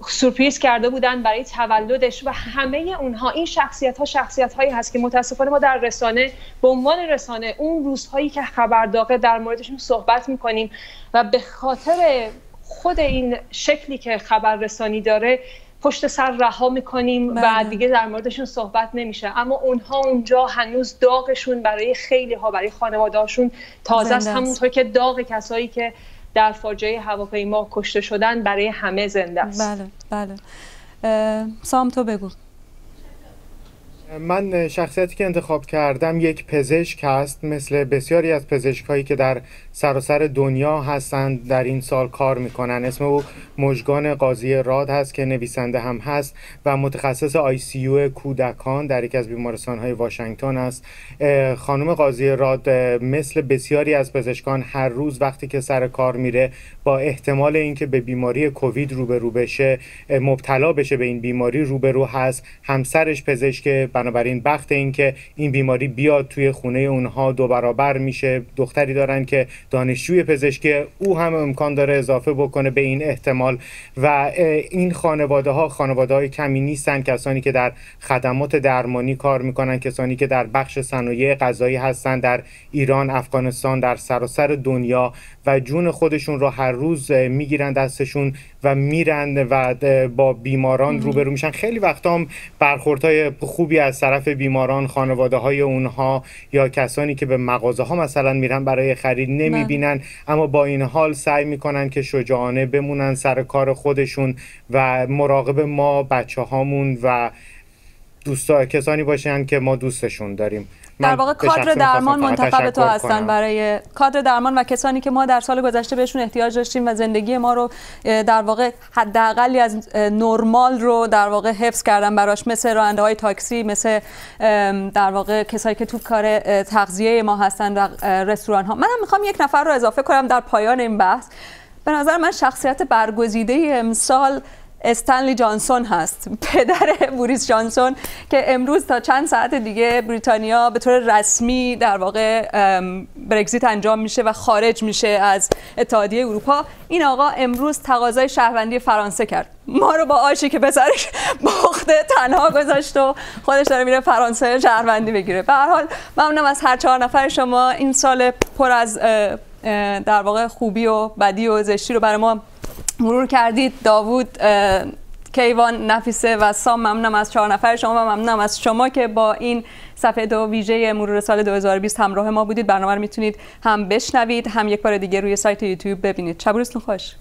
S2: سورپریز کرده بودن برای تولدش و همه اونها. این شخصیت ها شخصیت هایی هست که متاسفانه ما در رسانه به عنوان رسانه اون روزهایی که خبر داغه در موردشون صحبت می‌کنیم و به خاطر خود این شکلی که خبر رسانی داره پشت سر رها می‌کنیم و بله. دیگه در موردشون صحبت نمیشه. اما اونها اونجا هنوز داغشون برای خیلی ها برای خانوادهاشون تازه است. همونطور که داغ کسایی که در فاجعه هواپیما کشته شدن برای همه زنده است.
S1: بله بله. سام تو بگو.
S4: من شخصیتی که انتخاب کردم یک پزشک هست مثل بسیاری از پزشکایی که در سراسر دنیا هستند در این سال کار می‌کنن. اسم او مجگان قاضی راد هست که نویسنده هم هست و متخصص آی سی کودکان در یک از بیمارستان های واشنگتن است. خانم قاضی راد مثل بسیاری از پزشکان هر روز وقتی که سر کار میره با احتمال اینکه به بیماری کووید روبرو بشه مبتلا بشه به این بیماری روبرو هست. همسرش پزشک بنابراین بخت اینکه این بیماری بیاد توی خونه اونها دو برابر میشه. دختری دارن که دانشجوی پزشکی او هم امکان داره اضافه بکنه به این احتمال و این خانواده ها خانواده های کمی نیستن کسانی که در خدمات درمانی کار می‌کنن کسانی که در بخش صنایع غذایی هستن در ایران افغانستان در سراسر دنیا و جون خودشون رو هر روز می‌گیرن دستشون و میرن و با بیماران روبرو میشن. خیلی وقتا هم برخوردهای خوبی از طرف بیماران خانواده های اونها یا کسانی که به مغازه ها مثلا میرن برای خرید نمی‌بینن. اما با این حال سعی می‌کنن که شجاعانه بمونن سر کار خودشون و مراقب ما بچه هامون و دوستا کسانی باشن که ما دوستشون داریم.
S1: در واقع کادر درمان منتخب تو هستن برای کادر درمان و کسانی که ما در سال گذشته بهشون احتیاج داشتیم و زندگی ما رو در واقع حداقلی از نرمال رو در واقع حفظ کردن براش مثل راننده های تاکسی مثل در واقع کسایی که تو کار تغذیه ما هستن و رستوران ها منم می‌خوام یک نفر رو اضافه کنم در پایان این بحث. به نظر من شخصیت برگزیده امسال استنلی جانسون هست. <laughs> پدر بوریس جانسون که امروز تا چند ساعت دیگه بریتانیا به طور رسمی در واقع برگزیت انجام میشه و خارج میشه از اتحادیه اروپا. این آقا امروز تقاضای شهروندی فرانسه کرد. ما رو با آشی که پسرش <laughs> باخته تنها گذاشت و خودش داره میره فرانسه شهروندی بگیره. به هر حال ممنونم از هر چهار نفر شما. این سال پر از در واقع خوبی و بدی و زشتی رو برای ما مرور کردید. داوود کیوان نفیسه و سام ممنونم از چهار نفر شما و ممنونم از شما که با این صفحه دو ویژه مرور سال 2020 همراه ما بودید. برنامه رو می‌تونید هم بشنوید هم یک بار دیگه روی سایت یوتیوب ببینید. شب روزتون خوش.